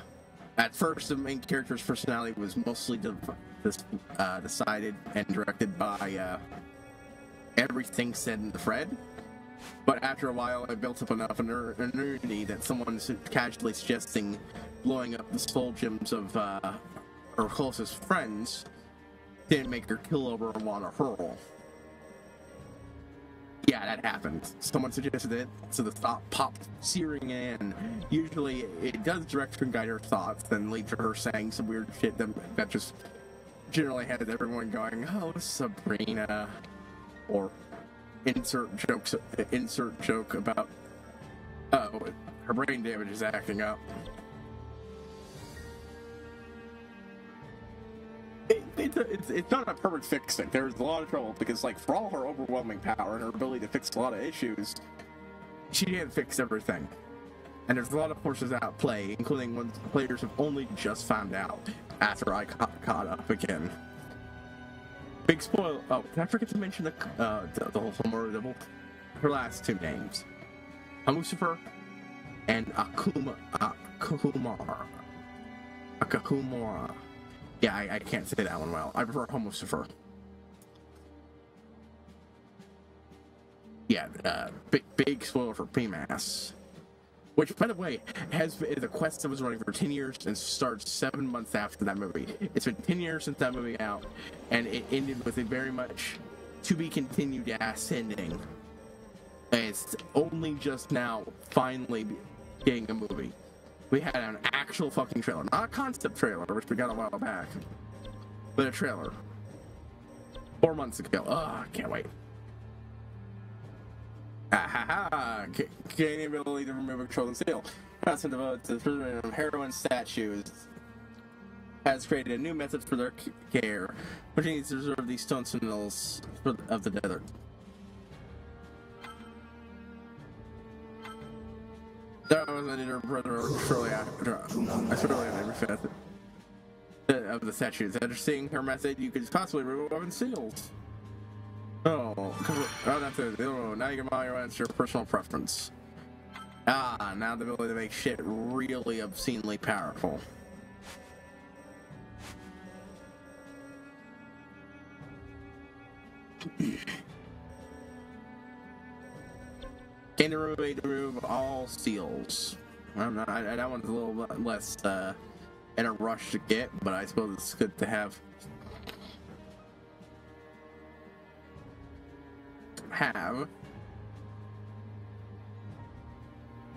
at first, the main character's personality was mostly de- uh, decided and directed by uh, everything said in the thread. But after a while, I built up enough immunity that someone casually suggesting blowing up the soul gems of uh, her closest friends didn't make her kill over and want to hurl. Yeah, that happened. Someone suggested it, so the thought popped searing in. Usually, it does direct and guide her thoughts, then lead to her saying some weird shit that, that just generally has everyone going, "Oh, Sabrina," or insert jokes, insert joke about, "Oh, her brain damage is acting up." It, it's, it's, it's not a perfect fix. There's a lot of trouble because, like, for all her overwhelming power and her ability to fix a lot of issues, she can't fix everything. And there's a lot of forces at play, including when players have only just found out after I caught, caught up again. Big spoil. Oh, did I forget to mention the uh, the, the whole summary double? Her last two names, Lucifer and Akuma Akumar. Akakumara. Yeah, I, I, can't say that one well. I prefer Homosifer. Yeah, uh, big, big spoiler for PMAS. Which, by the way, has is a quest that was running for 10 years and starts seven months after that movie. It's been 10 years since that movie out, and it ended with a very much to be continued ass ending. And it's only just now finally getting a movie. We had an actual fucking trailer, not a concept trailer, which we got a while back, but a trailer. Four months ago. Oh, can't wait. Ah ha ha! Gaining ability to remove control and seal. Constant devoted to the of heroine statues has created a new method for their care, which needs to reserve these stone sentinels of the desert. That was an inner brother shortly after. I shortly fifth of the statues. After seeing her method, you could possibly remove weapon seals. Oh, oh, that's it. Now you can modify your your personal preference. Ah, now the ability to make shit really obscenely powerful. The remove all seals. I'm not, I, that one's a little less uh, in a rush to get, but I suppose it's good to have. Have.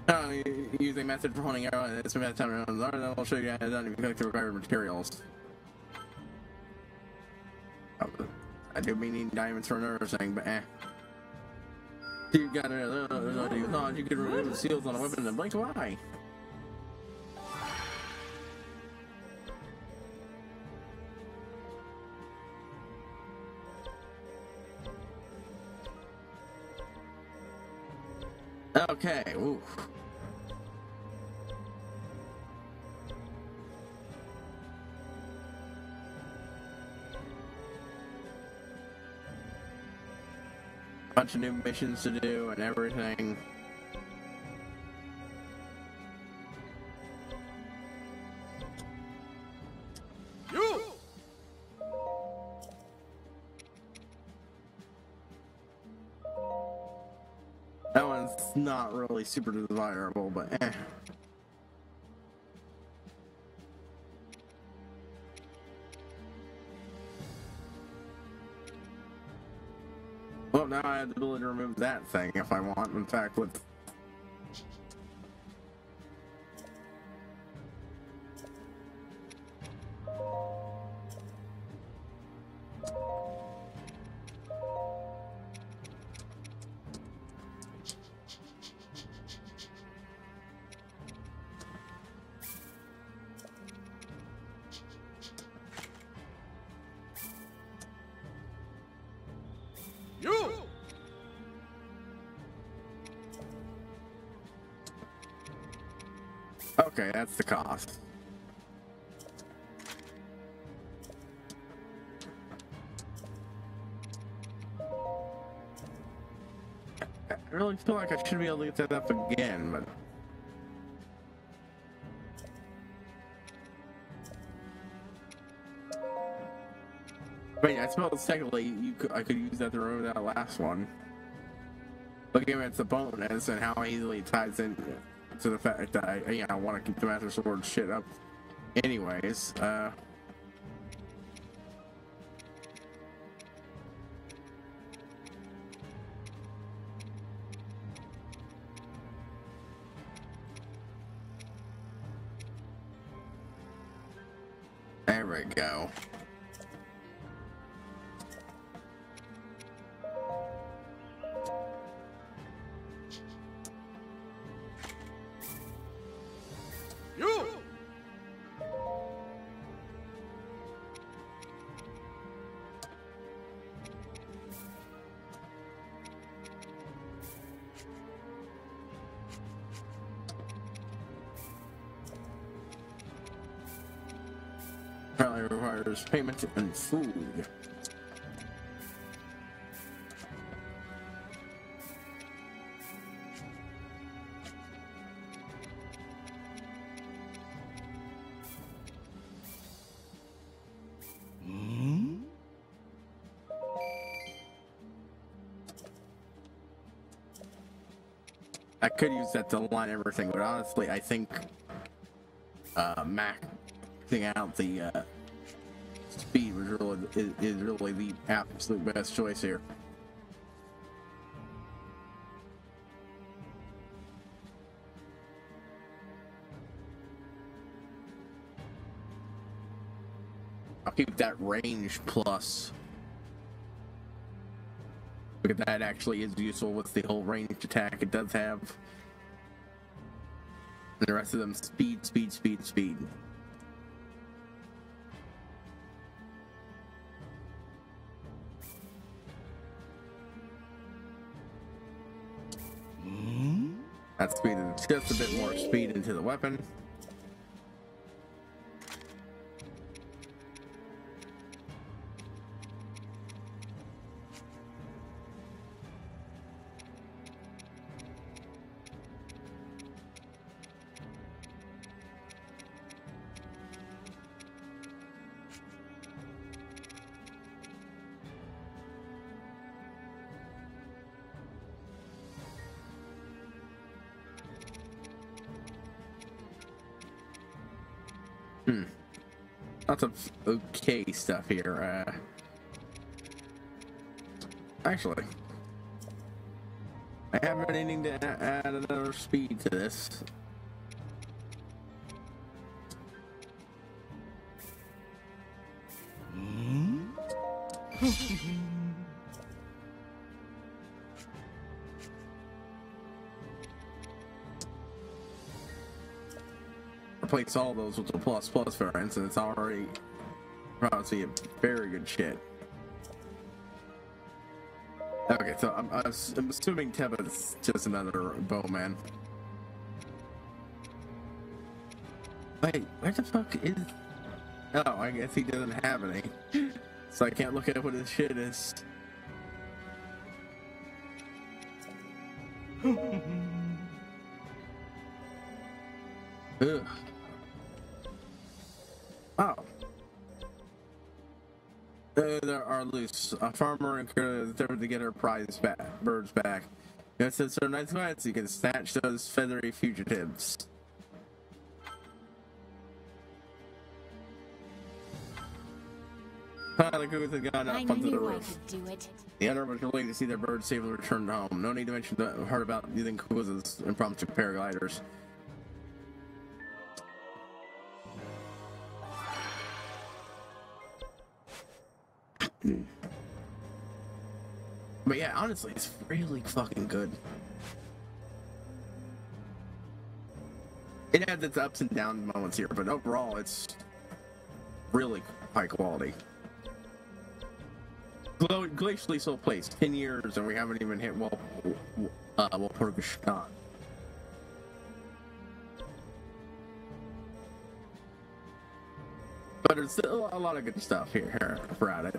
Uh, using method for honing arrow, it's a method time I'll show you guys how to even collect the required materials. Oh, I do mean diamonds for nursing, but eh. You got it. Uh, you thought you could remove the seals on a weapon in a blink of. Okay. Bunch of new missions to do and everything. You! That one's not really super desirable, but eh. Now I have the ability to remove that thing if I want. In fact, with I really feel like I should be able to get that up again, but But yeah, I suppose technically you could, I could use that to remove that last one. But given it's a bonus and how easily it ties in to the fact that I, you know, want to keep the Master Sword shit up anyways, uh... requires and food. I could use that to line everything, but honestly, I think uh, maxing out the uh, is, is really the absolute best choice here. I'll keep that range plus. Because that actually is useful with the whole ranged attack it does have. And the rest of them speed, speed, speed, speed. That's speed just a bit more speed into the weapon. Here. Uh, actually, I have been needing to add another speed to this. <laughs> Replace all those with the plus plus variants, and it's already Oh, probably a very good shit. Okay, so I'm I'm assuming Teba's just another bowman. Wait, where the fuck is? Oh, I guess he doesn't have any, so I can't look at what his shit is. There are loose. A farmer endeavored to get her prize back, birds back. It says so nice fights you can snatch those feathery fugitives. Had gone I up onto the roof. could do it. The other was related to see their birds safely returned home. No need to mention the heard about using cuccos as impromptu paragliders. honestly, it's really fucking good. It had its ups and down moments here, but overall, it's really high quality. Glacially so placed. Ten years, and we haven't even hit well, uh, well, But there's still a lot of good stuff here, here about it.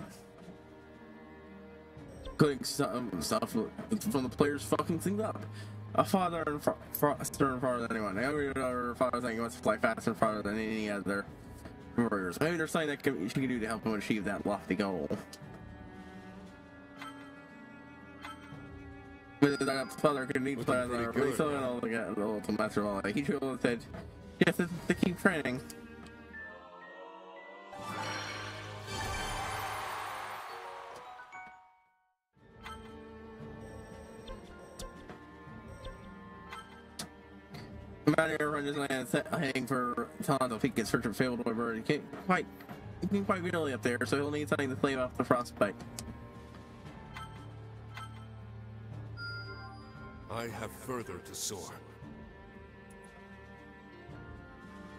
Including um, some stuff from the players fucking things up. A father and fa- faster and farther than anyone. Every other father thing wants to fly faster and farther than any other warriors. Maybe there's something that can, she can do to help him achieve that lofty goal. With that father could need to really so and all the a little master of all. He should have said, yes, it's to keep training. Everyone just land heading for Talon if he gets search for fabled bird. He can't quite he can't quite really up there, so he'll need something to slave off the frostbite. I have further to soar.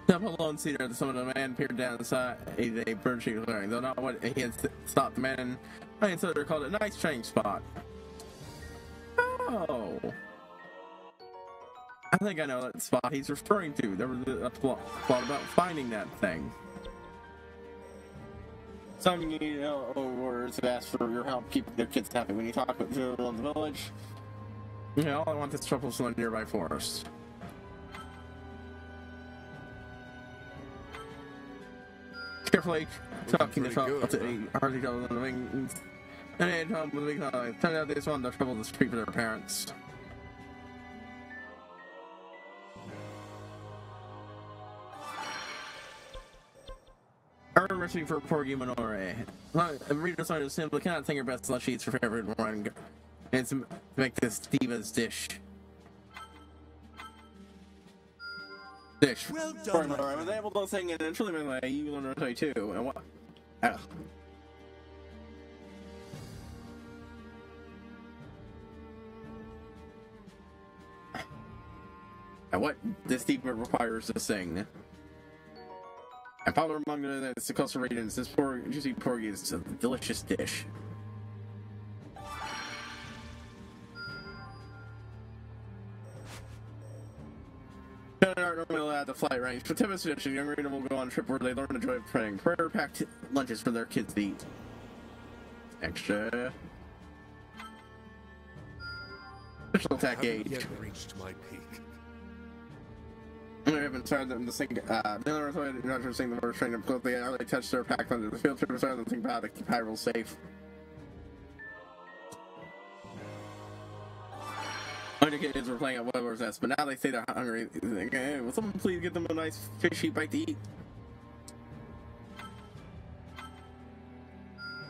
Up alone, see there, some of the man peered down the side a bird she was wearing, though not what he had stopped the man and they're called a nice training spot. Oh. I think I know that spot he's referring to. There was a plot, plot about finding that thing. Some you know oh, orders have asked for your help keeping their kids happy. When you talk with the in the village, you know, all I want is trouble in the nearby forest. Carefully talking to trouble to hardly trouble in the wings. And they had with the big Turned out they just wanted to trouble the street for their parents. Remember speaking for poor Minore. Reader started to simply cannot think her best unless she eats her favorite one and to make this diva's dish. Dish. Well done. Minore. I was able to sing it and truly meant you learn to play too. And what? Oh. And what this diva requires to sing. And popular among the Sakosha regions, this poor, juicy porgy is a delicious dish. normally at the flight range. For Tibbet's tradition, young reader will go on a trip where they learn the joy of praying. Prayer packed lunches for their kids to eat. Extra. Special attack age. Yet reached my peak. I haven't started them to sing. Uh, the other way not to sing the verse train because they already touched their pack under the field trip started to think about it to keep Hyrule safe. Other kids were playing at Weber's Nest, but now they say they're hungry. Like, hey, will someone please get them a nice fishy bite to eat?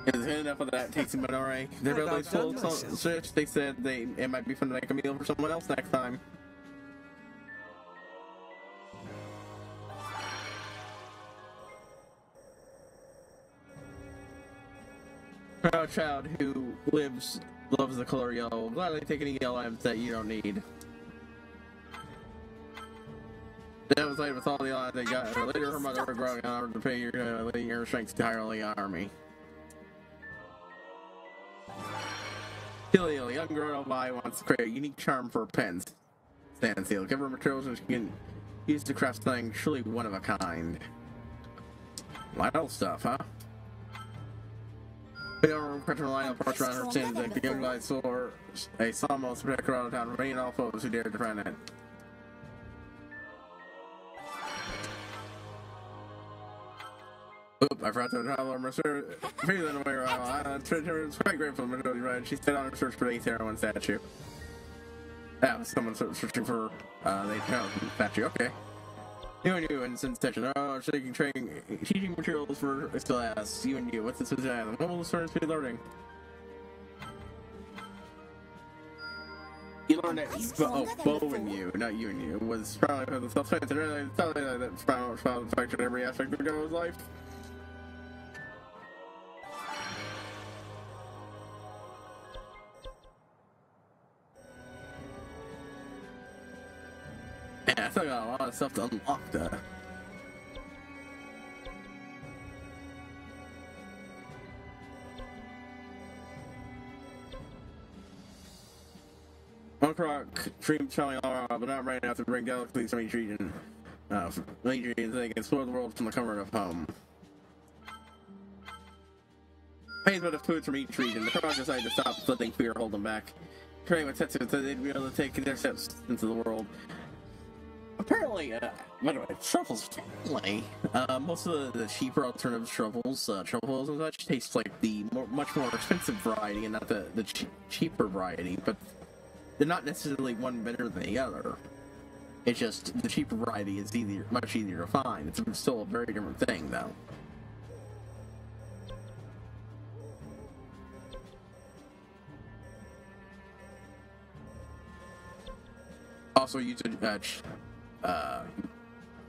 Is enough of that tasting but alright. Bellies full of fish. They said they it might be fun to make a meal for someone else next time. Proud child who lives, loves the color yellow. Gladly take any yellow items that you don't need. That was Devastated with all the items they got. Later, her mother would grow in order to pay your, uh, her strength to hire the army. Hilly, a young girl by wants to create a unique charm for pens. Stand seal. Give her materials and she can use to craft something truly one of a kind. Wild stuff, huh? The armor pressure line of parts around her sins like the young light saw a to protect her town, remaining all foes who dared to defend it. Oop, I forgot to travel Mercer. Feeling away around island. Is quite grateful for Melody Ride. She set on her search for the 8th heroine statue. That was someone searching for uh, the 8th heroine statue. Okay. You and you in sensation. Oh, shaking training, teaching materials for class. You and you. What's this will the students be learning? You learned that oh, Bo and you, not you and you, was probably the something that found factored every aspect of Go's life. Still got a lot of stuff to unlock there. Punk rock, dream telling all but not right to bring galaxies from each region. Uh, from region, they can explore the world from the comfort of home. pays with the food from each region. The Krogan decided to stop letting fear hold them back. Training with Tetsu so they'd be able to take their steps into the world. Apparently, uh, by the way, truffles family. Uh, most of the, the cheaper alternative truffles, uh, truffles and such, taste like the more, much more expensive variety and not the, the che cheaper variety, but they're not necessarily one better than the other. It's just the cheaper variety is easier, much easier to find. It's still a very different thing, though. Also, use a uh, uh,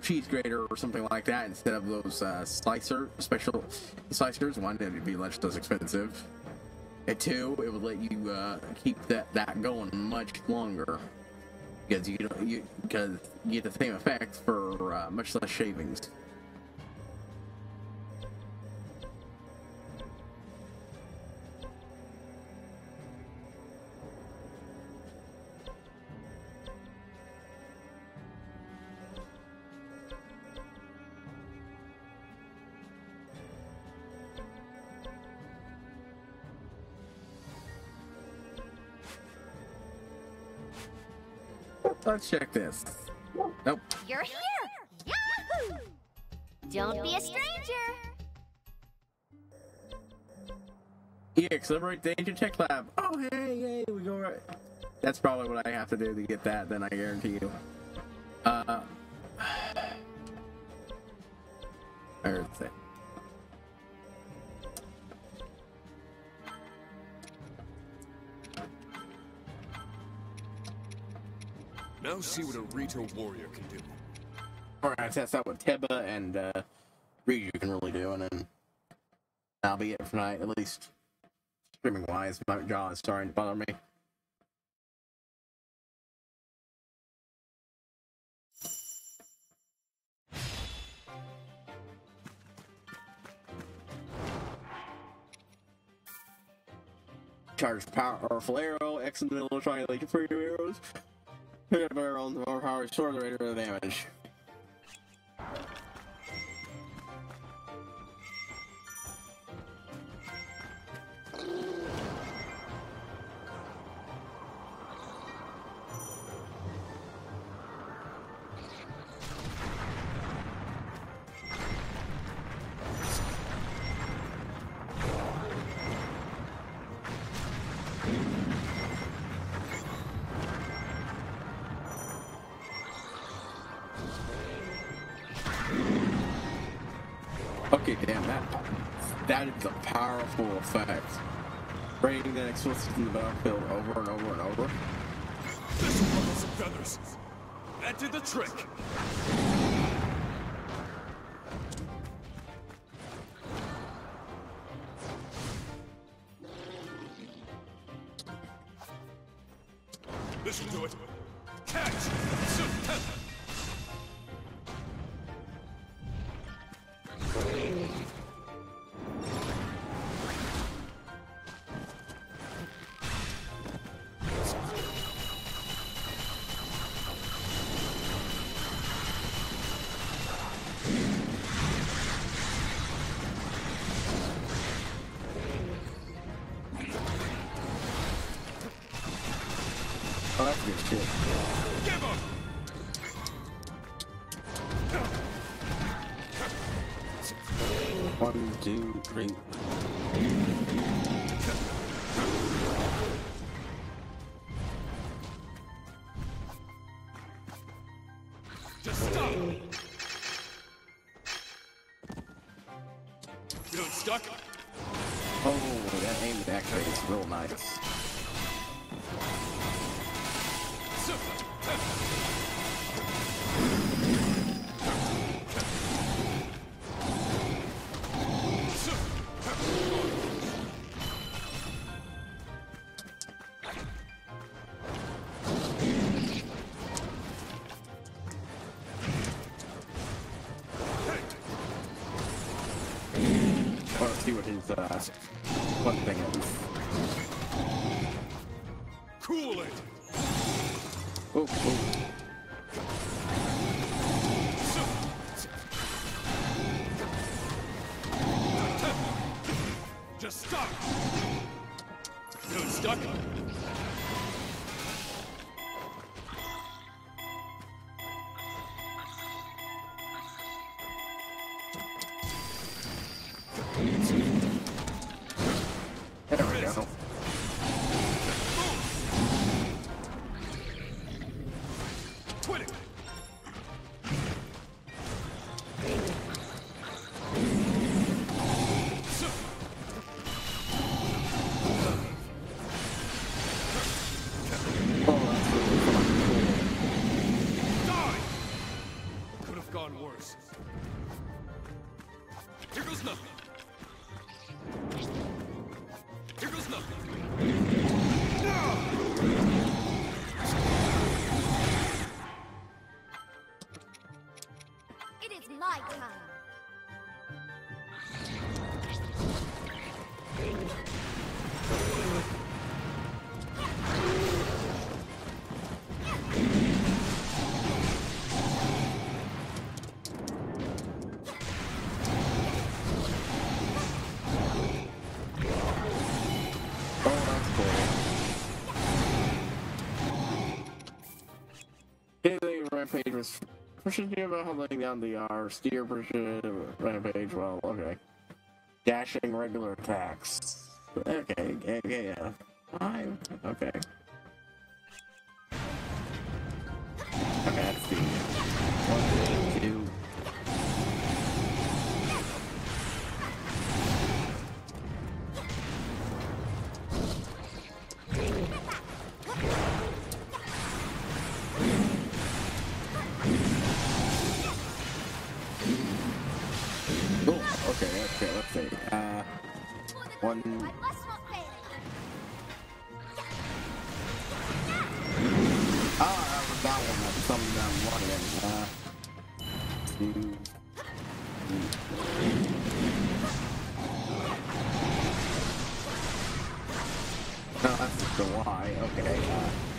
cheese grater or something like that instead of those uh, slicer special slicers. One, it would be less less expensive. And two, it would let you uh, keep that that going much longer because you you because you get the same effect for uh, much less shavings. Let's check this. Nope. You're here! Yahoo! Don't be a stranger! EX Liberate Danger Tech Lab. Oh, hey, hey, we go right. That's probably what I have to do to get that, then I guarantee you. Uh. <sighs> Where's it? Now see what a Rito warrior can do. Gonna test out what Teba and uh, Riju can really do, and then that'll be it for tonight, at least streaming wise. My jaw is starting to bother me. Charge powerful arrow, X in the middle, triangulate for your arrows. Pick up arrows, more power, restore the rate of damage. Powerful effect. Bringing that explosive to the battlefield over and over and over. This ruffle feathers. That did the trick. Let's see what his uh, rampage was pushing you about holding down the R, steer pushing rampage, well, okay. Dashing regular attacks. Okay, okay, yeah. Five. Okay, that's just the Y. Okay. Uh,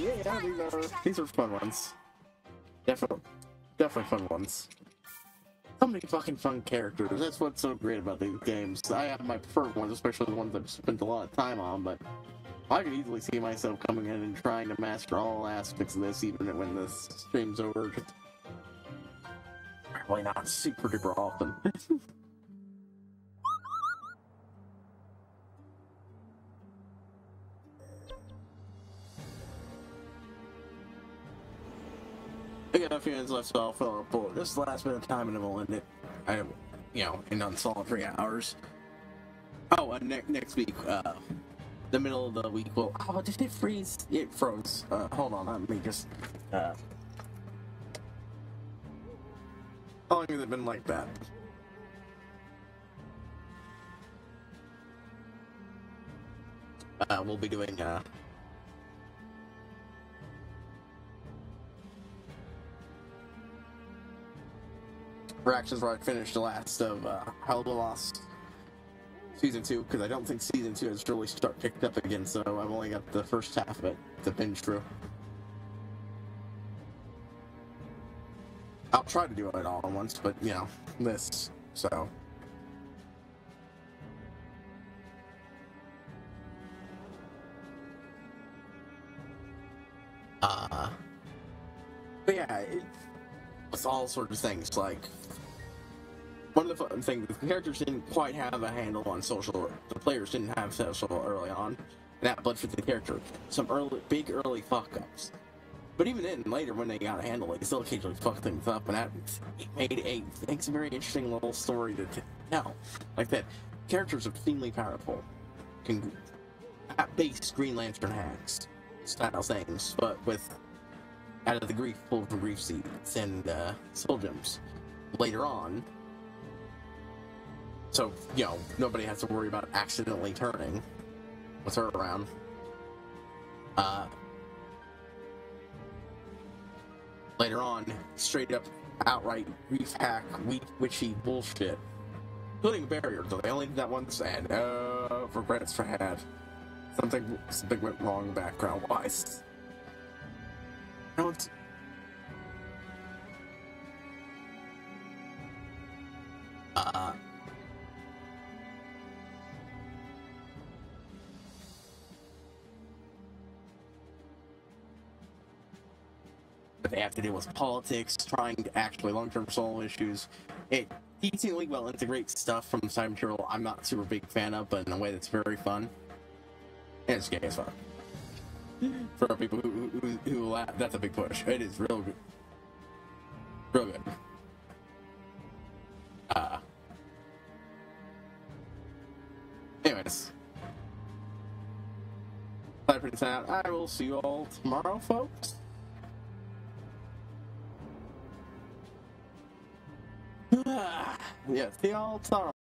Yeah, yeah, these are these are fun ones. Definitely, definitely fun ones. So many fucking fun characters. That's what's so great about these games. I have my preferred ones, especially the ones I've spent a lot of time on. But I could easily see myself coming in and trying to master all aspects of this, even when this stream's over. Probably not super duper often. <laughs> a few minutes left, so I'll fill up for this last bit of time, and then we'll end it. I, you know, in on solid three hours. Oh, ne- next week, uh, the middle of the week will. Oh, did it freeze? It froze. Uh, hold on, let me just. Uh, how long has it been like that? Uh, we'll be doing uh, reactions where I finished the last of uh, Helluva Boss season two because I don't think season two has really start picked up again. So I've only got the first half of it to binge through. I'll try to do it all at once, but you know this so. Uh, but yeah, all sorts of things like one of the fun things the characters didn't quite have a handle on social the players didn't have social early on and that bled for the character. Some early big early fuck ups but even then later when they got a handle they still occasionally fuck things up and that made a makes a very interesting little story to tell. Like that characters are extremely powerful. Can at base green lantern hacks style things but with out of the grief pulled from grief seeds and uh, soul gems later on so, you know, nobody has to worry about accidentally turning with her around. Uh, later on, straight up, outright grief hack, weak, witchy bullshit. A barrier, though, they only did that once, and uh, regrets for had. Something, something went wrong background wise. It's uh, they have to deal with politics, trying to actually long-term soul issues. It decently well integrates stuff from side material I'm not super big fan of, but in a way that's very fun. And it's gay as fuck. For people who, who, who, laugh, that's a big push. It is real good. Real good. Uh, anyways. I will see you all tomorrow, folks. <sighs> yeah, see y'all tomorrow.